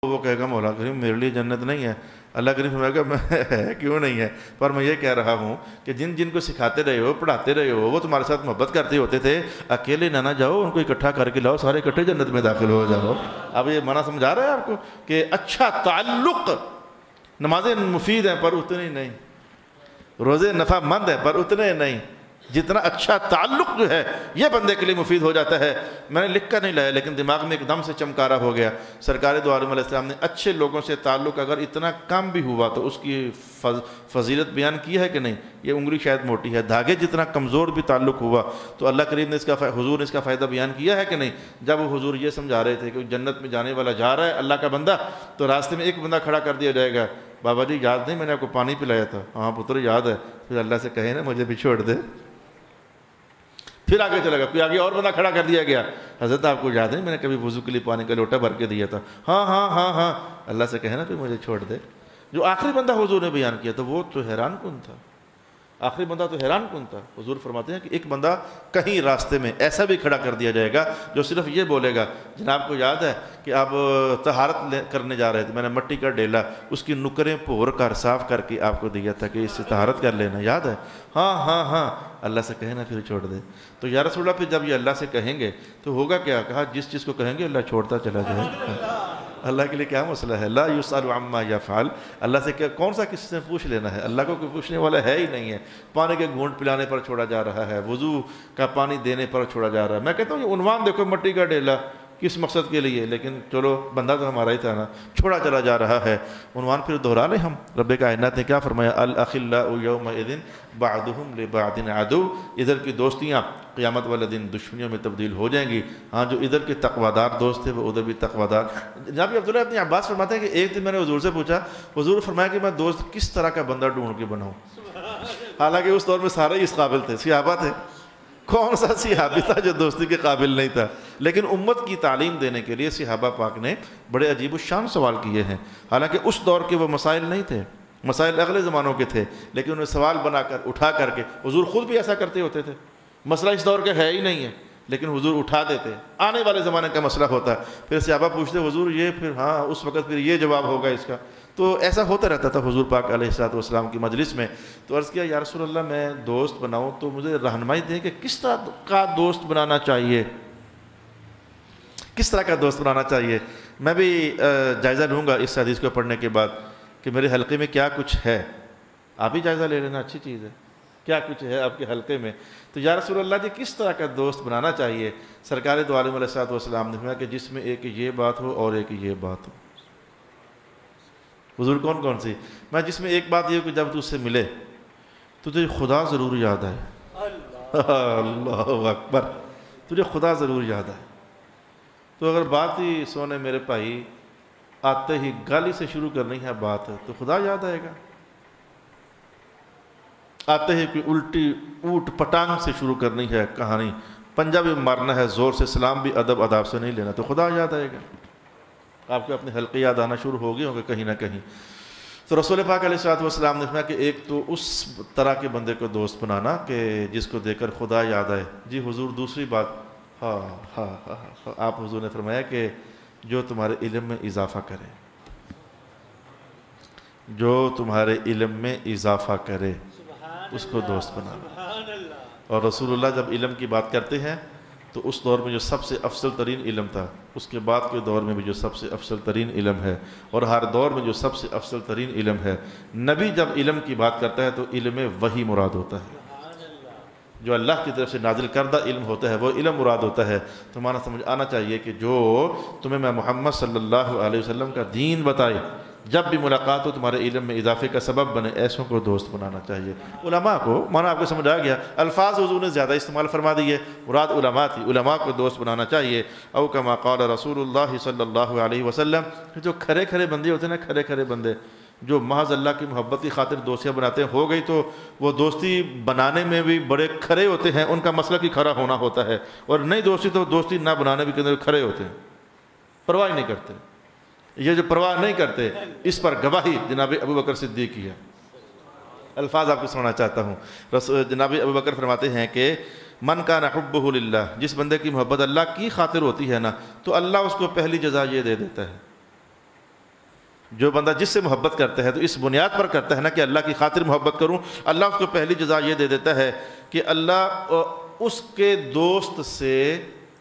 तो वो कहेगा, मौला करीम, मेरे लिए जन्नत नहीं है। अल्लाह करीम फरमाएगा मैं क्यों नहीं है? पर मैं ये कह रहा हूँ कि जिन जिन को सिखाते रहे हो, पढ़ाते रहे हो, वो तुम्हारे साथ मोहब्बत करते होते थे, अकेले ना ना जाओ, उनको इकट्ठा करके लाओ, सारे इकट्ठे जन्नत में दाखिल हो जाओ। अब ये मना समझा रहा है आपको कि अच्छा ताल्लुक, नमाजें मुफीद हैं पर उतनी नहीं। रोज़े नफ़ा मंद है पर उतने नहीं। जितना अच्छा ताल्लुक जो है ये बंदे के लिए मुफीद हो जाता है। मैंने लिख कर नहीं लाया लेकिन दिमाग में एकदम से चमकारा हो गया। सरकार द्वारा ने अच्छे लोगों से ताल्लुक अगर इतना कम भी हुआ तो उसकी फज, फजीलत बयान की है कि नहीं? ये उंगली शायद मोटी है। धागे जितना कमज़ोर भी ताल्लुक हुआ तो अल्लाह करीब ने इसका हजूर ने इसका फ़ायदा बयान किया है कि नहीं? जब वो हजूर ये समझा रहे थे कि जन्नत में जाने वाला जा रहा है अल्लाह का बंदा तो रास्ते में एक बंदा खड़ा कर दिया जाएगा। बाबा जी याद नहीं? मैंने आपको पानी पिलाया था। हाँ पुत्र याद है। फिर अल्लाह से कहे ना मुझे भी छोड़ दे। फिर आगे चला गया, फिर आगे और बंदा खड़ा कर दिया गया। हज़रत, आपको याद है, मैंने कभी वज़ू के लिए पानी का लोटा भर के दिया था। हाँ हाँ हाँ हाँ। अल्लाह से कहना फिर मुझे छोड़ दे। जो आखिरी बंदा हजूर ने बयान किया था, वो तो हैरान कौन था। आखिरी बंदा तो हैरान कौन था। हजूर फरमाते हैं कि एक बंदा कहीं रास्ते में ऐसा भी खड़ा कर दिया जाएगा, जो सिर्फ़ ये बोलेगा, जनाब, को याद है कि आप तहारत करने जा रहे थे, मैंने मट्टी का डेला, उसकी नुकरें पोर कर, साफ़ करके आपको दिया था कि इससे तहारत कर लेना, याद है? हाँ हाँ हाँ। अल्लाह से कहे ना फिर छोड़ दे। तो यार रसोल्ला फिर जब ये अल्लाह से कहेंगे तो होगा क्या? कहा जिस चीज़ को कहेंगे अल्लाह छोड़ता चला जाए। अल्लाह के लिए क्या मसला है? ला युसलम्मा या फ़ाल अल्लाह से क्या कौन सा किसी से पूछ लेना है? अल्लाह को कोई पूछने वाला है ही नहीं है। पानी के घूंट पिलाने पर छोड़ा जा रहा है वज़ू का पानी देने पर छोड़ा जा रहा है। मैं कहता हूँ उनवान देखो मट्टी का डेला किस मकसद के लिए? लेकिन चलो बंदा तो हमारा ही था ना। छोड़ा चला जा रहा है। उनवान फिर दोहरा लें हम। रब कायनात ने क्या फरमाया? अल्लादिन बादुम बादिन आदू। इधर की दोस्तियाँ क़्यामत वाले दिन दुश्मनियों में तब्दील हो जाएँगी। हाँ जो इधर के तकवादार दोस्त थे, वो उधर भी तकवादार। जहाँ भी अब्दुल्ला अपनी अब्बास फरमाते हैं कि एक दिन मैंने हजूर से पूछा, हजूर, फरमाया कि मैं दोस्त किस तरह का बंदा ढूंढ के बनाऊँ? हालाँकि उस दौर में सारे ही इस काबिल थे, सियाबा थे। कौन सा सिहाबी था जो दोस्ती के काबिल नहीं था? लेकिन उम्मत की तालीम देने के लिए सिहाबा पाक ने बड़े अजीब शान सवाल किए हैं। हालाँकि उस दौर के वो मसाइल नहीं थे। मसाइल अगले ज़मानों के थे, लेकिन उन्हें सवाल बनाकर, उठा करके, हजूर ख़ुद भी ऐसा करते होते थे? मसला इस दौर का है ही नहीं है, लेकिन हजूर उठा देते आने वाले ज़माने का मसला होता है। फिर सिहाबा पूछते हजूर, ये फिर हाँ उस वक़्त फिर ये जवाब होगा इसका? तो ऐसा होता रहता था हजूर पाक अलैहिस्सलाम की मजलिस में। तो अर्ज़ किया यारसोल्ला मैं दोस्त बनाऊँ तो मुझे रहनमाई दें कि किस तरह का दोस्त बनाना चाहिए? किस तरह का दोस्त बनाना चाहिए? मैं भी जायज़ा लूँगा इस हदीस को पढ़ने के बाद। कि मेरे हल्के में क्या कुछ है? आप ही जायज़ा ले लेना, अच्छी चीज़ है। क्या कुछ है आपके हल्के में? तो या रसूल जी, किस तरह का दोस्त बनाना चाहिए? सरकार दो आलम ने हुआ कि जिसमें एक ये बात हो और एक ये बात हो। हजूर कौन कौन सी? मैं जिसमें एक बात ये हो कि जब तू उससे मिले तो तुझे खुदा ज़रूर याद आए। अल्लाह अकबर। तुझे खुदा ज़रूर याद आए। तो अगर बात ही सोने मेरे भाई आते ही गाली से शुरू करनी है बात तो खुदा याद आएगा। आते ही कोई उल्टी ऊट पटांग से शुरू करनी है कहानी। पंजाबी मारना है, ज़ोर से सलाम भी अदब अदाब से नहीं लेना तो खुदा याद आएगा। आपके अपने हल्के याद आना शुरू हो गए होंगे कहीं ना कहीं। तो रसूल पाक सलाम ने कहा कि एक तो उस तरह के बंदे को दोस्त बनाना कि जिसको देखकर खुदा याद आए। जी हुजूर, दूसरी बात। हाँ हाँ हाँ हाँ आप हुजूर ने फरमाया कि जो तुम्हारे इल्म में इजाफा करे। जो तुम्हारे इल्म में इजाफा करे उसको दोस्त बनाना और रसूलुल्लाह जब इल्म की बात करते हैं तो उस दौर में जो सबसे अफसल तरीन इलम था उसके बाद के दौर में भी जो सबसे अफसल तरीन इलम है और हर दौर में जो सबसे अफसल तरीन इलम है नबी जब इलम की बात करता है तो इल्म वही मुराद होता है। जो अल्लाह की तरफ़ से नाजिल करदा इल्म होता है, वो इल्म मुराद होता है। तो माना समझ आना चाहिए कि जो तुम्हें मैं मोहम्मद सल्लल्लाहु अलैहि वसल्लम का दीन बताए, जब भी मुलाकात हो तुम्हारे इलम में इजाफे का सबब बने, ऐसों को दोस्त बनाना चाहिए। उलमा को, माना आपको समझ आ गया, अल्फाज हजू ने ज़्यादा इस्तेमाल फरमा दिए मुराद उलमा थी, उलमा को दोस्त बनाना चाहिए। अव कमा कौल रसूल सल्ला वसलम जो खरे खरे बंदे होते हैं ना खरे खरे बंदे जो महज अल्लाह की मोहब्बत की खातिर दोस्तियाँ बनाते हैं, हो गई तो वो दोस्ती बनाने में भी बड़े खरे होते हैं, उनका मसला की खरा होना होता है। और नई दोस्ती तो दोस्ती ना बनाने भी खरे होते हैं। परवाह ही नहीं करते। ये जो परवाह नहीं करते, इस पर गवाही जनाब अबू बकर सिद्दीक की है। अल्फाज आपको सुनाना चाहता हूँ। जनाब अबू बकर फरमाते हैं कि, मन का नहब्ला जिस बंदे की मोहब्बत अल्लाह की खातिर होती है ना तो अल्लाह उसको पहली जजा ये दे देता है। जो बंदा जिससे मोहब्बत करता है तो इस बुनियाद पर करता है ना कि अल्लाह की खातिर मोहब्बत करूँ। अल्लाह उसको पहली जजा ये दे देता है कि अल्लाह उसके दोस्त से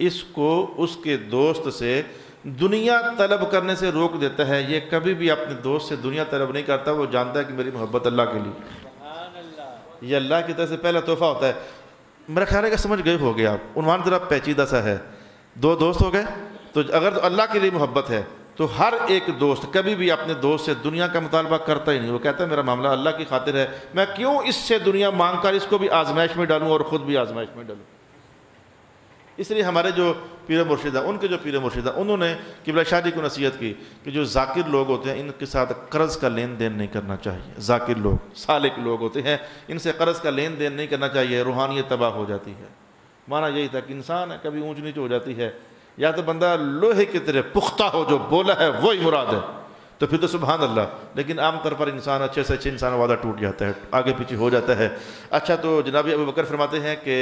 इसको उसके दोस्त से दुनिया तलब करने से रोक देता है। ये कभी भी अपने दोस्त से दुनिया तलब नहीं करता वो जानता है कि मेरी मोहब्बत अल्लाह के लिए। ये अल्लाह की तरफ़ से पहला तोहफा होता है। मेरा ख्याल है कि समझ गए हो गए आप। उनवान ज़रा पेचीदा सा है। दो दोस्त हो गए। तो अगर तो अल्लाह के लिए मोहब्बत है तो हर एक दोस्त कभी भी अपने दोस्त से दुनिया का मुतालबा करता ही नहीं। वो कहता है, मेरा मामला अल्लाह की खातिर है। मैं क्यों इससे दुनिया मांग कर इसको भी आजमाइश में डालूँ और ख़ुद भी आजमाइश में डालूँ? इसलिए हमारे जो पीर मुर्शिदा उनके जो पीर मुर्शिदा उन्होंने किबला शादी को नसीहत की कि जो जाकिर लोग होते हैं, इनके साथ कर्ज़ का लेन देन नहीं करना चाहिए। जाकिर लोग, सालिक लोग होते हैं, इनसे कर्ज़ का लेन देन नहीं करना चाहिए, रूहानियत तबाह हो जाती है। माना यही था कि इंसान है, कभी ऊँच नीच हो जाती है। या तो बंदा लोहे की तरह पुख्ता हो, जो बोला है, वही मुराद है। तो फिर तो सुबह अल्लाह लेकिन आमतौर पर इंसान अच्छे से अच्छे इंसान वादा टूट जाता है, आगे पीछे हो जाता है। अच्छा तो जनाबी अबू बकर फरमाते हैं कि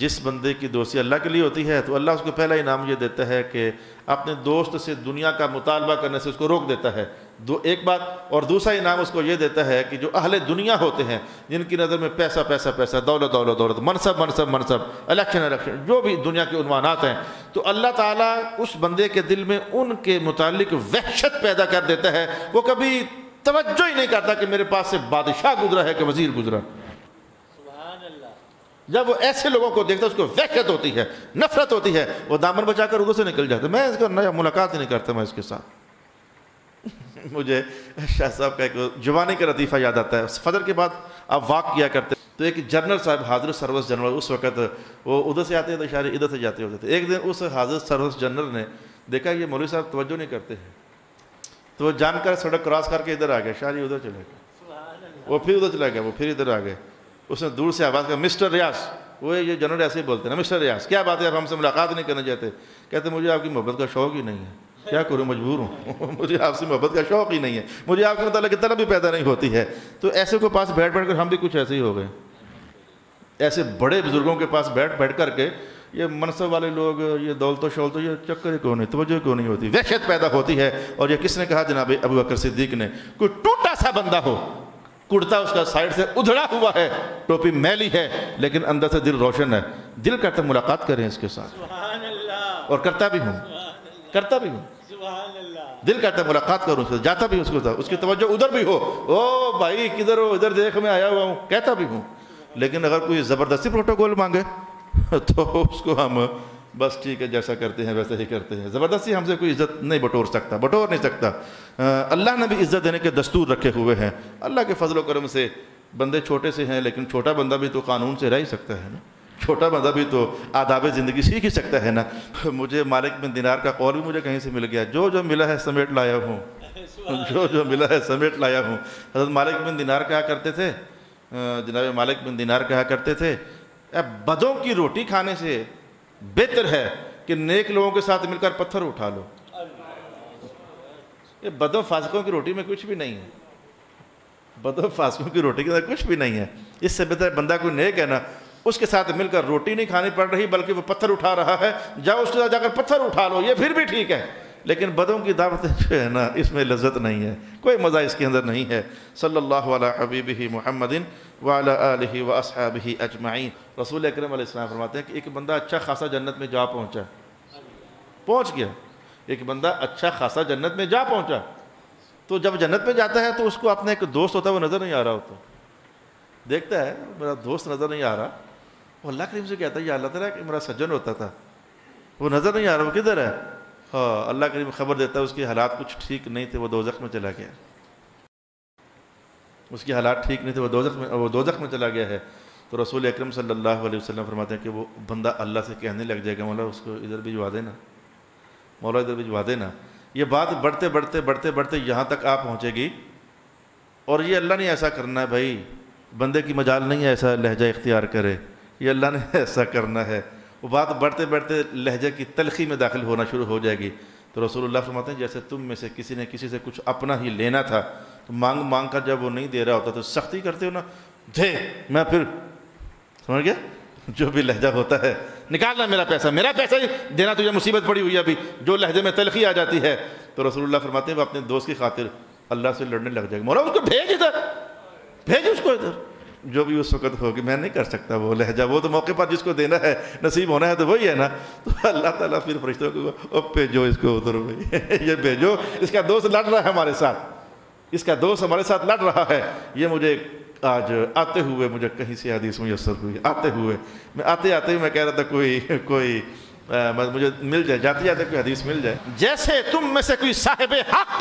जिस बंदे की दोस्ती अल्लाह के लिए होती है तो अल्लाह उसको पहला इनाम ये देता है कि अपने दोस्त से दुनिया का मुतालबा करने से उसको रोक देता है। दो एक बात और दूसरा इनाम उसको ये देता है कि जो अहले दुनिया होते हैं जिनकी नज़र में पैसा पैसा पैसा दौलत दौलत दौलत मनसब मनसब मनसब इलेक्शन इलेक्शन जो भी दुनिया के उनवानात हैं तो अल्लाह ताला उस बंदे के दिल में उनके मुतालिक वहशत पैदा कर देता है। वो कभी तवज्जो ही नहीं करता कि मेरे पास से बादशाह गुजरा है कि वज़ीर गुजरा। जब वो ऐसे लोगों को देखता है उसको वहशत होती है नफरत होती है वो दामन बचाकर उधर से निकल जाता है। मैं इसका नया मुलाकात ही नहीं करता मैं इसके साथ। मुझे शाह साहब का एक जुबानी का लतीफ़ा याद आता है। फजर के बाद आप वाक किया करते तो एक जनरल साहब, हाजिर सर्विस जनरल, उस वक्त वो उधर से आते तो शायद इधर से जाते होते थे। एक दिन उस हाजिर सर्विस जनरल ने देखा, ये मौलवी साहब तवज्जो नहीं करते हैं। तो वो जानकर सड़क क्रॉस करके इधर आ गया शायद उधर चले गए। वो फिर उधर चला गया, वो फिर इधर आ गए। उसने दूर से आवाज़ किया मिस्टर रियाज। वो ये जनरल ऐसे ही बोलते हैं ना, मिस्टर रियाज, क्या बात है, आप हमसे मुलाकात नहीं करना चाहते कहते, मुझे आपकी मोहब्बत का शौक ही नहीं है। क्या करूँ मजबूर हूँ? मुझे आपसे मोहब्बत का शौक ही नहीं है। मुझे आपके मतलब की तलब भी पैदा नहीं होती है। तो ऐसे को पास बैठ बैठ कर हम भी कुछ ऐसे ही हो गए। ऐसे बड़े बुज़ुर्गों के पास बैठ बैठ करके ये मनसब वाले लोग ये दौलतो शौलतो ये चक्कर क्यों नहीं तवज्जो क्यों नहीं होती? वहशत पैदा होती है और ये किसने कहा जनाब? अबू बकर सिद्दीक ने। कोई टूटा सा बंदा हो कुर्ता उसका साइड से उधड़ा हुआ है टोपी मैली है लेकिन अंदर से दिल रोशन है। दिल करता मुलाकात करें इसके साथ। और करता भी हूँ। करता भी हूँ। दिल करता है मुलाकात करूँ उसके जाता भी उसको साथ। उसकी तवज्जो उधर भी हो। ओ भाई, किधर हो? इधर देख, मैं आया हुआ हूँ, कहता भी हूँ। लेकिन अगर कोई ज़बरदस्ती प्रोटोकॉल मांगे तो उसको हम बस ठीक है, जैसा करते हैं, वैसा ही करते हैं। ज़बरदस्ती हमसे कोई इज़्ज़त नहीं बटोर सकता, बटोर नहीं सकता। अल्लाह ने भी इज़्ज़त देने के दस्तूर रखे हुए हैं। अल्लाह के फजल करम से बंदे छोटे से हैं, लेकिन छोटा बंदा भी तो कानून से रह ही सकता है ना। छोटा बंदा भी तो आदाब ज़िंदगी सीख ही सकता है ना। मुझे मालिक बिन दिनार का कौल भी मुझे कहीं से मिल गया। जो जो मिला है समेट लाया हूँ। जो जो मिला है समेट लाया हूँ। हज़रत मालिक बिन दिनार क्या करते थे? जनाब मालिक बिन दिनार कहा करते थे? अब बदों की रोटी खाने से बेहतर है कि नेक लोगों के साथ मिलकर पत्थर उठा लो। ये बदों फासकों की रोटी में कुछ भी नहीं है। बदों फासकों की रोटी के अंदर कुछ भी नहीं है। इससे बेहतर बंदा कोई नेक है ना उसके साथ मिलकर रोटी नहीं खानी पड़ रही, बल्कि वो पत्थर उठा रहा है। जाओ उसके साथ जाकर पत्थर उठा लो, ये फिर भी ठीक है। लेकिन बदों की दावतें जो है ना, इसमें लज्जत नहीं है। कोई मज़ा इसके अंदर नहीं है। अलैहि हबीब ही मोहम्मदिन वाला व ही अजमाइन रसूल अक्रम फरमाते हैं कि एक बंदा अच्छा खासा जन्नत में जा पहुँचा। पहुँच गया। एक बंदा अच्छा खासा जन्नत में जा पहुँचा। तो जब जन्नत में जाता है तो उसको अपना एक दोस्त होता है, वो नज़र नहीं आ रहा होता। देखता है, मेरा दोस्त नज़र नहीं आ रहा। वो अल्लाह करीम से कहता है, ये अल्लाह तला मेरा सज्जन होता था। वो नज़र नहीं आ रहा, वो किधर है? हाँ अल्लाह करीम खबर देता है, उसके हालात कुछ ठीक नहीं थे, वो दोजख में चला गया। उसके हालात ठीक नहीं थे, वो दोजख में, वो दोजख में चला गया है। तो रसूल अकरम वसल्लम फरमाते हैं कि वो बंदा अल्लाह से कहने लग जाएगा, मौला उसको इधर भिजवा देना। मौला इधर भिजवा देना। ये बात बढ़ते बढ़ते बढ़ते बढ़ते यहाँ तक आ पहुँचेगी। और ये अल्लाह ने ऐसा करना है भाई, बंदे की मजाल नहीं है ऐसा लहजा इख्तियार करे। ये अल्लाह ने ऐसा करना है। वो बात बढ़ते बढ़ते लहजे की तलखी में दाखिल होना शुरू हो जाएगी। तो रसूलुल्लाह फरमाते हैं, जैसे तुम में से किसी ने किसी से कुछ अपना ही लेना था तो मांग मांग कर जब वो नहीं दे रहा होता तो सख्ती करते हो ना, दे, मैं फिर, समझ गया? जो भी लहजा होता है निकालना मेरा पैसा मेरा पैसा ही देना, तुझे मुसीबत पड़ी हुई है अभी, जो लहजे में तलखी आ जाती है। तो रसूलुल्लाह फरमाते हैं, वो अपने दोस्त की खातिर अल्लाह से लड़ने लग जाएगा। मोरा उसको भेज इधर, भेज उसको इधर। जो भी उस वक्त होगी मैं नहीं कर सकता वो लहजा वो तो मौके पर जिसको देना है नसीब होना है तो वही है ना। तो अल्लाह ताला फिर फरिश्तों को अब भेजो इसको उधर भाई ये भेजो। इसका दोस्त लड़ रहा है हमारे साथ। इसका दोस्त हमारे साथ लड़ रहा है। ये मुझे आज आते हुए मुझे कहीं से हदीस मुयसर हुई आते हुए। मैं आते आते हुए मैं कह रहा था कोई कोई आ, मुझे मिल जाए जाते जाते कोई हदीस मिल जाए। जैसे तुम में से कोई साहिब हक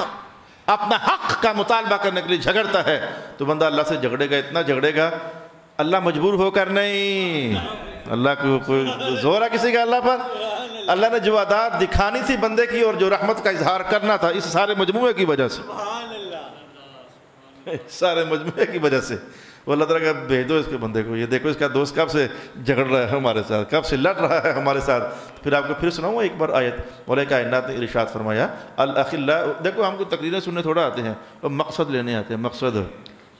अपना हक का मुतालबा करने के लिए झगड़ता है। तो बंदा अल्लाह से झगड़ेगा इतना झगड़ेगा अल्लाह मजबूर होकर नहीं। अल्लाह को कोई ज़ोर है किसी का अल्लाह पर? अल्लाह ने जो आदात दिखानी थी बंदे की और जो रहमत का इजहार करना था इस सारे मजमू की वजह से। सारे मजमू की वजह से। वो अल्लाह तला का भेज दो इसके बंदे को, ये देखो इसका दोस्त कब से झगड़ रहा है हमारे साथ, कब से लड़ रहा है हमारे साथ। फिर आपको फिर सुनाऊँ एक बार आयत, बोले कायनात ने इरशाद फरमाया अल्लाखिल्ला देखो हमको तकरीरें सुनने थोड़ा आते हैं, और मकसद लेने आते हैं, मकसद।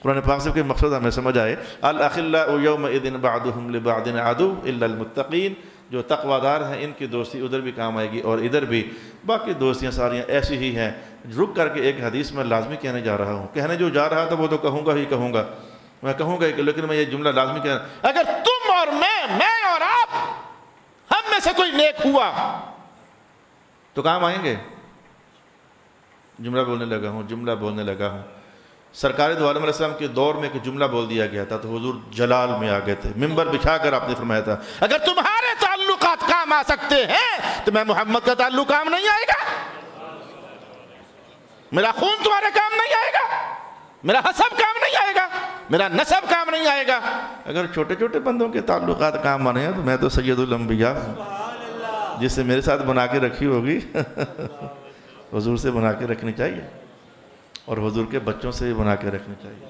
कुरान पाक से के मकसद हमें समझ आए अल्लाम दिन बादिन आदू इल्लमुत्तकीन जो तकवादार हैं, इनकी दोस्ती उधर भी काम आएगी और इधर भी। बाकी दोस्तियाँ सारियाँ ऐसी ही हैं। रुक करके एक हदीस में लाजमी कहने जा रहा हूँ। कहने जो जा रहा था वो तो कहूँगा ही कहूँगा। मैं कहूँगा कि लेकिन मैं ये जुमला लाजमी कह अगर तुम और मैं मैं और आप, हम में से कोई नेक हुआ तो काम आएँगे? जुमला बोलने लगा हूँ, जुमला बोलने लगा हूँ। सरकारी दोम के दौर में एक जुमला बोल दिया गया था तो हजूर जलाल में आ गए थे। मिंबर बिछाकर आपने फरमाया था, अगर तुम्हारे ताल्लुकात काम आ सकते हैं तो मैं मोहम्मद का ताल्लुक काम नहीं आएगा। मेरा खून तुम्हारे काम नहीं आएगा। मेरा हसब काम नहीं आएगा मेरा नसब काम नहीं आएगा। अगर छोटे छोटे बंदों के ताल्लुक काम आने हैं तो मैं तो सैदुलम्बिया जिससे मेरे साथ बना के रखी होगी हजूर से बना के रखनी चाहिए। और हजूर के बच्चों से भी बना के रखनी चाहिए।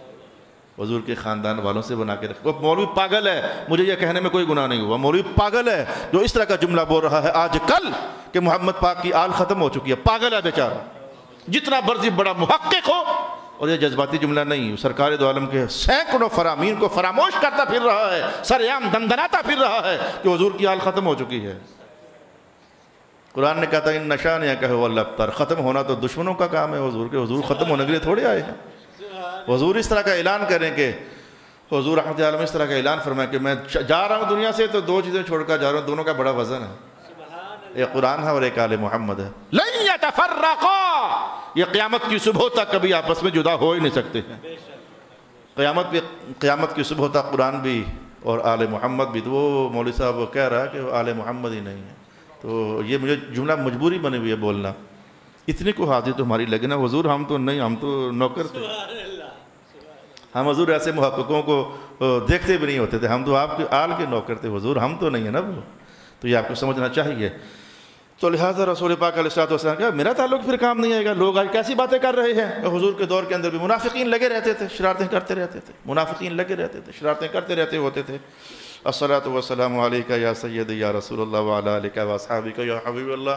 हजूर के ख़ानदान वालों से बना के रख वो मौलवी पागल है। मुझे यह कहने में कोई गुनाह नहीं हुआ। मौलवी पागल है जो इस तरह का जुमला बोल रहा है आज कल कि मोहम्मद पाक की आल ख़त्म हो चुकी है। पागल है बेचारा। जितना मर्ज़ी बड़ा मुहक्क हो और ये जज्बाती जुमला नहीं, सरकार दो के सैकड़ों फरामीन को फरामोश करता फिर रहा है, सरेआम दंदनाता फिर रहा है कि हजूर की हाल ख़त्म हो चुकी है। कुरान ने कहा था, इन नशा ने कहे अल्लाह ख़त्म होना तो दुश्मनों का काम है, हजूर के हजूर ख़त्म होने के लिए थोड़े आए हैं। हजूर इस तरह का ऐलान करें कि, हजूर रहमत आलम इस तरह का ऐलान फरमाए कि मैं जा रहा हूँ दुनिया से तो दो चीज़ें छोड़कर जा रहा हूँ, दोनों का बड़ा वज़न है। एक कुरान है और एक आल मोहम्मद है। ये क़्यामत की सुबह तक कभी आपस में जुदा हो ही नहीं सकते। हैं क़्यामत भी क़्यामत की सुबह तक कुरान भी और आल मोहम्मद भी तो वो मौली साहब वो कह रहा है कि आल मोहम्मद ही नहीं है। तो ये मुझे जुमला मजबूरी बनी हुई है बोलना। इतनी को हाजिर तो हमारी लगे ना। हजूर हम तो नहीं हम तो नौकर थे। हम हजूर ऐसे महक्कों को देखते भी नहीं होते थे। हम तो आपके आल के नौकर थे। हजूर हम तो नहीं है ना वो। तो ये आपको समझना चाहिए। तो लिहाजा रसूल पाक वसलम का मेरा ताल्लुक फिर काम नहीं आएगा, लोग आज कैसी बातें कर रहे हैं? हुजूर के दौर के अंदर भी मुनाफिकीन लगे रहते थे, शरारतें करते रहते थे, मुनाफिकीन लगे रहते थे, शरारतें करते रहते होते थे। असलात वसलाम या सैद या रसूल वसाबी का या हबीबल्ला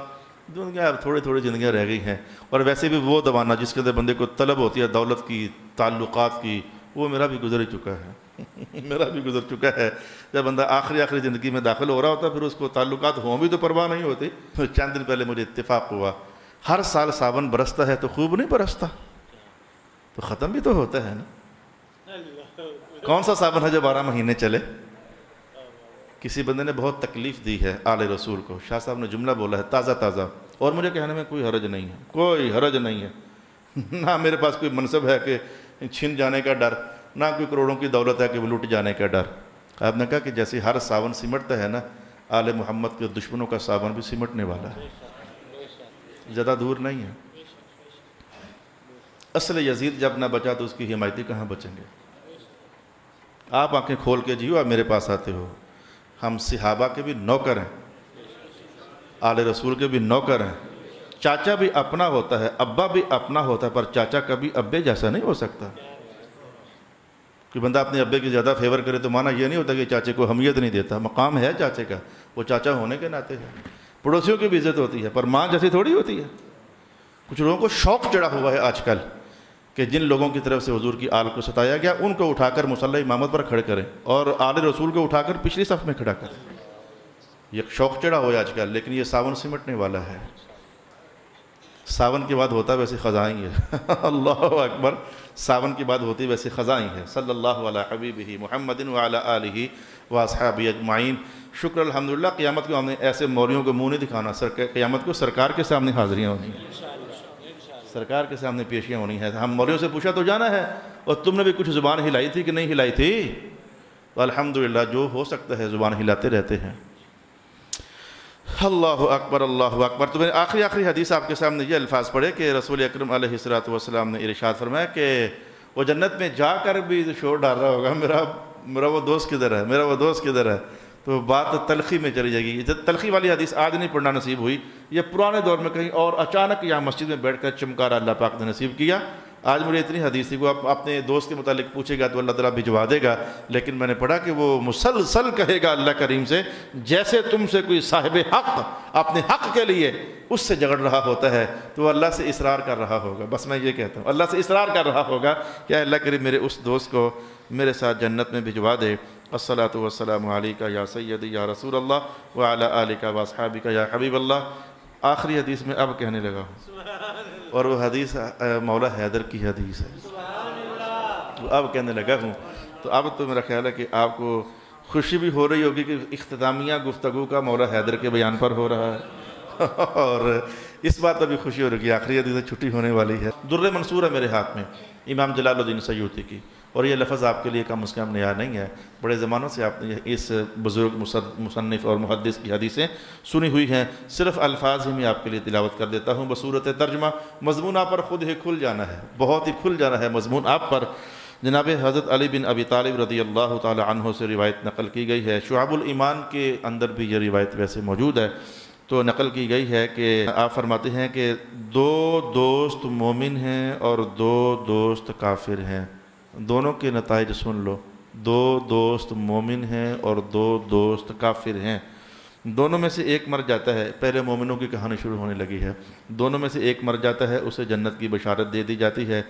दुनिया अब थोड़ी थोड़ी ज़िंदियाँ रह गई हैं, और वैसे भी वो दवाना जिसके अंदर बंदे को तलब होती है, दौलत की, ताल्लुकात की वो मेरा भी गुजर चुका है। मेरा भी गुजर चुका है। जब बंदा आखिरी आखिरी ज़िंदगी में दाखिल हो रहा होता फिर उसको ताल्लुकात हों भी तो परवाह नहीं होती। तो चंद दिन पहले मुझे इत्तेफाक हुआ। हर साल सावन बरसता है तो खूब नहीं बरसता। तो ख़त्म भी तो होता है ना। कौन सा सावन है जो बारह महीने चले? किसी बंदे ने बहुत तकलीफ़ दी है आल रसूल को। शाह साहब ने जुमला बोला है, ताज़ा ताज़ा। और मुझे कहने में कोई हरज नहीं है, कोई हरज नहीं है। ना मेरे पास कोई मनसब है कि छिन जाने का डर, ना कोई करोड़ों की दौलत है कि लुट जाने का डर। आपने कहा कि जैसे हर सावन सिमटता है ना, आल मोहम्मद के दुश्मनों का सावन भी सिमटने वाला है। ज़्यादा दूर नहीं है। असल यजीद जब ना बचा तो उसकी हिमायती कहाँ बचेंगे? आप आँखें खोल के जियो, आप मेरे पास आते हो। हम सिहाबा के भी नौकर हैं। आल रसूल के भी नौकर हैं। चाचा भी अपना होता है, अब्बा भी अपना होता है, पर चाचा कभी अब्बे जैसा नहीं हो सकता। कि बंदा अपने अब्बे की ज़्यादा फेवर करे तो माना यह नहीं होता कि चाचे को हमियत नहीं देता। मकाम है चाचे का, वो चाचा होने के नाते है। पड़ोसियों की भी इज़्ज़त होती है, पर माँ जैसी थोड़ी होती है। कुछ लोगों को शौक चढ़ा हुआ है आजकल कि जिन लोगों की तरफ़ से हजूर की आल को सताया गया, उनको उठाकर मुसल्ला इमामत पर खड़े करें और आल रसूल को उठाकर पिछली सफ़ में खड़ा करें। यह शौक चढ़ा हुआ है आजकल, लेकिन ये सावन सिमटने वाला है। सावन के बाद होता वैसे ख़जाई है। अल्लाह अकबर। सावन की बात होती वैसे ख़जाई है। अलैहि हबीब ही मोहम्मद आलि वासहाबी अजमाइन। शुक्र अलहमदिल्ला क़ियामत को हमने ऐसे मौलियों को मुँह नहीं दिखाना। सर क़ियामत को सरकार के सामने हाजिरियाँ होनी हैं। सरकार के सामने पेशियाँ होनी हैं। हम मौलियों से पूछा तो जाना है, और तुमने भी कुछ ज़ुबान हिलाई थी कि नहीं हिलाई थी? तो अल्हम्दुलिल्लाह, जो हो सकता है ज़ुबान हिलाते रहते हैं। अल्लाह अकबर अल्लाह अकबर तो मैंने आखिरी आखिरी हदीस आपके सामने ये अल्फाज पढ़े कि रसूल अक्रम वसलाम ने इरशाद फरमाया कि वो जन्नत में जाकर भी शोर डाल रहा होगा, मेरा मेरा वो दोस्त किधर है, मेरा वो दोस्त किधर है तो बात तलखी में चली जाएगी। तलखी वाली हदीस आज नहीं पढ़ना नसीब हुई, ये पुराने दौर में कहीं और अचानक यहाँ मस्जिद में बैठ कर चमकार अल्लाह पाक ने नसीब किया। आज मुझे इतनी हदीस थी, वो आप, अपने दोस्त के मुतालिक पूछेगा तो अल्लाह ताला भिजवा देगा, लेकिन मैंने पढ़ा कि वो मुसलसल कहेगा अल्लाह करीम से, जैसे तुमसे कोई साहिब हक अपने हक के लिए उससे झगड़ रहा होता है तो अल्लाह से इसरार कर रहा होगा। बस मैं ये कहता हूँ, अल्लाह से इसरार कर रहा होगा कि अल्लाह करीम मेरे उस दोस्त को मेरे साथ जन्नत में भिजवा दे। असलात वसलाम का या सैद या रसूल अल्लाह व आल का वसहाबी का या हबीब अल्लाह आखिरी हदीस में अब कहने लगा हूँ। और वो हदीस मौला हैदर की हदीस है। तो अब कहने लगा हूँ तो अब तो मेरा ख्याल है कि आपको खुशी भी हो रही होगी कि अख्तामिया गुफ्तु का मौला हैदर के बयान पर हो रहा है। और इस बात पर भी खुशी हो रही है आखिरी हदीस छुट्टी होने वाली है। दुर्र मंसूर है मेरे हाथ में, इमाम जलालुद्दीन सयूती की। और ये लफ्ज़ आपके लिए कम अज़ कम नया नहीं है। बड़े ज़मानों से आपने इस बुज़ुर्ग मुसनफ़ और मुहदस की हदीसें सुनी हुई हैं। सिर्फ़ अल्फाज ही मैं आपके लिए तिलावत कर देता हूँ। बसूरत तर्जमा, मजमून आप पर ख़ुद ही खुल जाना है। बहुत ही खुल जाना है मजमून आप पर। जनाब हज़रत अली बिन अबी तालिब रदी अल्लाह तहों से रिवायत नकल की गई है। शुआबुल ईमान के अंदर भी ये रिवायत वैसे मौजूद है। तो नकल की गई है कि आप फरमाते हैं कि दो दोस्त मोमिन हैं और दो दोस्त काफिर हैं। दोनों के नतज सुन लो। दो दोस्त मोमिन हैं और दो दोस्त काफिर हैं। दोनों में से एक मर जाता है, पहले मोमिनों की कहानी शुरू होने लगी है। दोनों में से एक मर जाता है, उसे जन्नत की बशारत दे दी जाती है।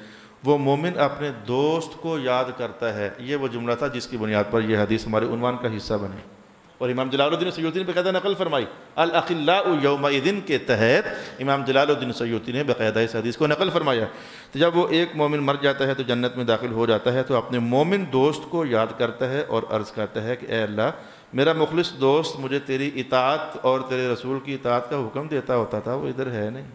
वो मोमिन अपने दोस्त को याद करता है। ये वो जुमला था जिसकी बुनियाद पर यह हदीस हमारे उनवान का हिस्सा बने। और इमाम जलालुद्दीन सयूद्दीन बेकायदा नकल फरमाई अल्लाउदिन के तहत इमाम जलालुद्दीन सयूद्दीन ने बाकायदा इस हदीस को नकल फरमाया। तो जब वो एक मोमिन मर जाता है तो जन्नत में दाखिल हो जाता है तो अपने मोमिन दोस्त को याद करता है और अर्ज़ करता है कि, ए अल्लाह, मेरा मुखलिस दोस्त मुझे तेरी इतात और तेरे रसूल की इतात का हुक्म देता होता था, वो इधर है नहीं।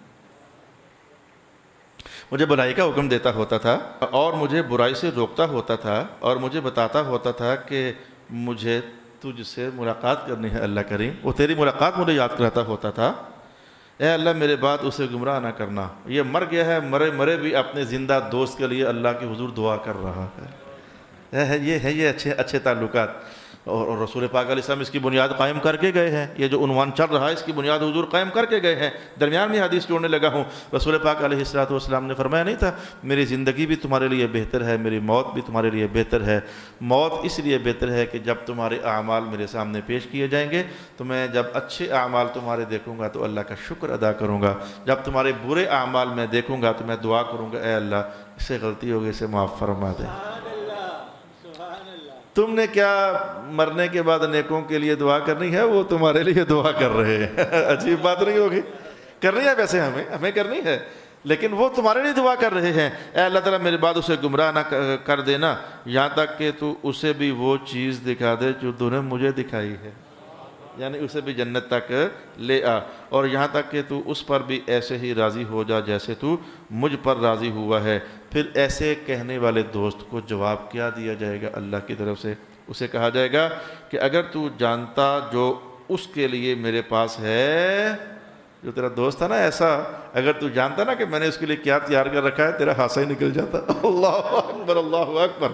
मुझे बुराई का हुक्म देता होता था और मुझे बुराई से रोकता होता था और मुझे बताता होता था कि मुझे तुझसे मुलाकात करनी है, अल्लाह करीम, वो तेरी मुलाकात मुझे याद कराता होता था ए अल्लाह, मेरे बाद उसे गुमराह ना करना। ये मर गया है, मरे मरे भी अपने ज़िंदा दोस्त के लिए अल्लाह की हुजूर दुआ कर रहा है, ये है, ये अच्छे अच्छे ताल्लुकात। और, रसूल पाक अलैहिस्सलाम इसकी बुनियाद कायम करके गए हैं। ये जो उनवान चल रहा है इसकी बुनियाद हुजूर कायम करके गए हैं। दरमियान में हदीस जोड़ने लगा हूँ रसूल पाक अलैहिस्सलाम ने फरमाया नहीं था मेरी ज़िंदगी भी तुम्हारे लिए बेहतर है मेरी मौत भी तुम्हारे लिए बेहतर है। मौत इसलिए बेहतर है कि जब तुम्हारे अमाल मेरे सामने पेश किए जाएँगे तो मैं जब अच्छे अमाल तुम्हारे देखूँगा तो अल्लाह का शुक्र अदा करूँगा। जब तुम्हारे बुरे अमाल मैं देखूँगा तो मैं दुआ करूँगा ए अल्लाह इससे गलती होगी इसे माफ़ फरमा दें। तुमने क्या मरने के बाद नेकों के लिए दुआ करनी है? वो तुम्हारे लिए दुआ कर रहे हैं। अजीब बात नहीं होगी। करनी है वैसे हमें हमें करनी है। लेकिन वो तुम्हारे लिए दुआ कर रहे हैं। अल्लाह ताला, मेरे बाद उसे गुमराह ना कर देना। यहाँ तक कि तू उसे भी वो चीज़ दिखा दे जो तूने मुझे दिखाई है। यानी उसे भी जन्नत तक ले आ। और यहाँ तक कि तू उस पर भी ऐसे ही राज़ी हो जा जैसे तू मुझ पर राज़ी हुआ है। फिर ऐसे कहने वाले दोस्त को जवाब क्या दिया जाएगा? अल्लाह की तरफ़ से उसे कहा जाएगा कि अगर तू जानता जो उसके लिए मेरे पास है, जो तेरा दोस्त था ना ऐसा, अगर तू जानता ना कि मैंने उसके लिए क्या तैयार कर रखा है, तेरा हासा ही निकल जाता। अल्लाह अकबर अल्लाह अकबर।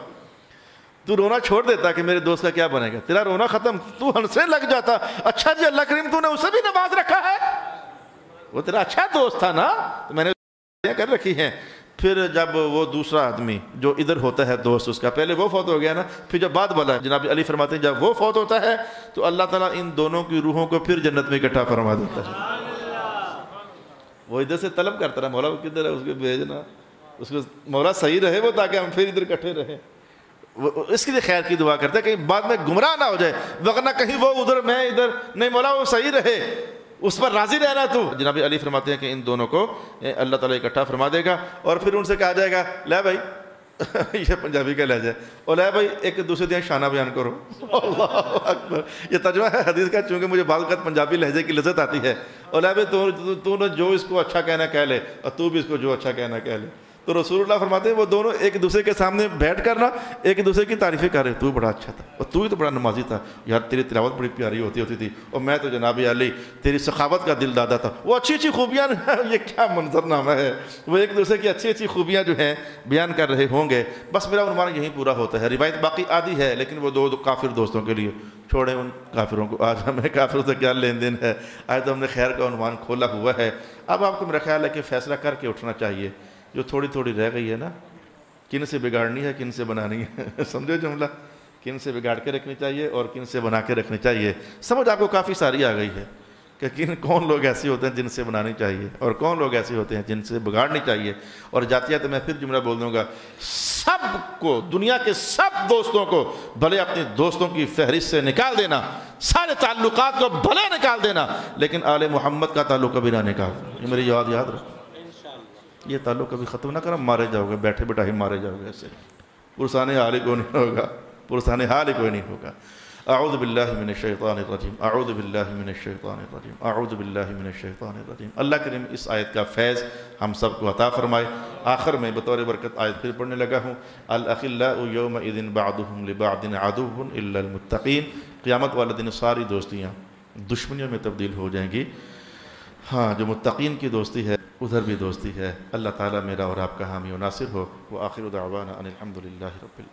तू रोना छोड़ देता कि मेरे दोस्त का क्या बनेगा? तेरा रोना खत्म। तू हंसने लग जाता अच्छा जी, अल्लाह करीम, तूने उसे भी नमाज़ रखा है? वो तेरा अच्छा दोस्त था ना? तो मैंने कर रखी है। फिर जब वो दूसरा आदमी जो इधर होता है, दोस्त उसका, पहले वो फौत हो गया ना, फिर जब बाद वाला, जनाब अली फरमाते हैं, जब वो फौत होता है तो अल्लाह ताला इन दोनों की रूहों को फिर जन्नत में इकट्ठा फरमा देता है। वो इधर से तलब करता रहा, मौला किधर है, उसको भेजना, उसको, मौला सही रहे वो ताकि हम फिर इधर इकट्ठे रहें। इसके लिए खैर की दुआ करते हैं, कहीं बाद में गुमराह ना हो जाए, वरना कहीं वो उधर, मैं इधर, नहीं, मौला वो सही रहे। उस पर राज़ी रहना तू। जनाब अली फरमाते हैं कि इन दोनों को अल्लाह ताला इकट्ठा फरमा देगा और फिर उनसे कहा जाएगा, ले भाई, ये पंजाबी का लहजा और ले भाई, एक दूसरे दिन शाना बयान करो। अकबर। ये तजमा है हदीस का, चूँकि मुझे बालकत पंजाबी लहजे की लजत आती है। और ले भाई तू, तूने जो इसको अच्छा कहना कह ले और तू भी इसको जो अच्छा कहना कह ले। तो रसूलुल्लाह फरमाते हैं वो दोनों एक दूसरे के सामने बैठ कर ना एक दूसरे की तारीफ़ें कर रहे तू बड़ा अच्छा था और तू ही तो बड़ा नमाजी था यार तेरी तिलावत बड़ी प्यारी होती होती थी और मैं तो जनाब अली तेरी सखावत का दिल दादा था। वो अच्छी अच्छी खूबियाँ ये क्या मंजरनामा है? वो एक दूसरे की अच्छी अच्छी खूबियाँ जो हैं बयान कर रहे होंगे। बस मेरा अनुमान यहीं पूरा होता है रिवायत बाकी आदि है लेकिन वो दो, दो काफिर दोस्तों के लिए। छोड़ें उन काफिरों को आज हमें काफिरों से क्या लेन देन है? आज तो हमने खैर का अनुमान खोला हुआ है। अब आपको मेरा ख्याल है कि फ़ैसला करके उठना चाहिए। जो थोड़ी थोड़ी रह गई है ना, किन से बिगाड़नी है, किन से बनानी है? समझो जुमला? किन से बिगाड़ के रखनी चाहिए और किन से बना के रखनी चाहिए? समझ आपको काफ़ी सारी आ गई है कि किन, कौन लोग ऐसे होते हैं जिनसे बनानी चाहिए और कौन लोग ऐसे होते हैं जिनसे बिगाड़नी चाहिए। और जाती तो मैं फिर जुमला बोल दूँगा, सबको, दुनिया के सब दोस्तों को भले अपने दोस्तों की फहरिस्त से निकाल देना, सारे ताल्लुकात को भले निकाल देना, लेकिन आले मोहम्मद का ताल्लुक कभी ना निकाल। ये मेरी याद याद रखो। ये ताल्लुक कभी ख़त्म ना करो, मारे जाओगे, बैठे बैठा ही मारे जाओगे ऐसे। पुरसान हाल ही कोई नहीं होगा, पुरसान हाल ही कोई नहीं होगा। आउद बिल्लाशैतानरजीम आउद बिल्लाशैतानरजीम आउद बिल्लाशैतानरजीम अल्लाह करीम, इस आयत का फैज़ हम सबको अता फ़रमाए। आखिर में बतौर बरकत आयत फिर पढ़ने लगा हूँ। अल्लाम दिन बादुम लिबादिन आदुबनमतकीन क़्यामत वाले दिन सारी दोस्तियाँ दुश्मनियों में तब्दील हो जाएँगी। हाँ जो मुतकीन की दोस्ती है, उधर भी दोस्ती है। अल्लाह ताला मेरा और आपका हामी नासिर हो। वो आखिर दावाना अनिलहमदिल्ला रब्बिल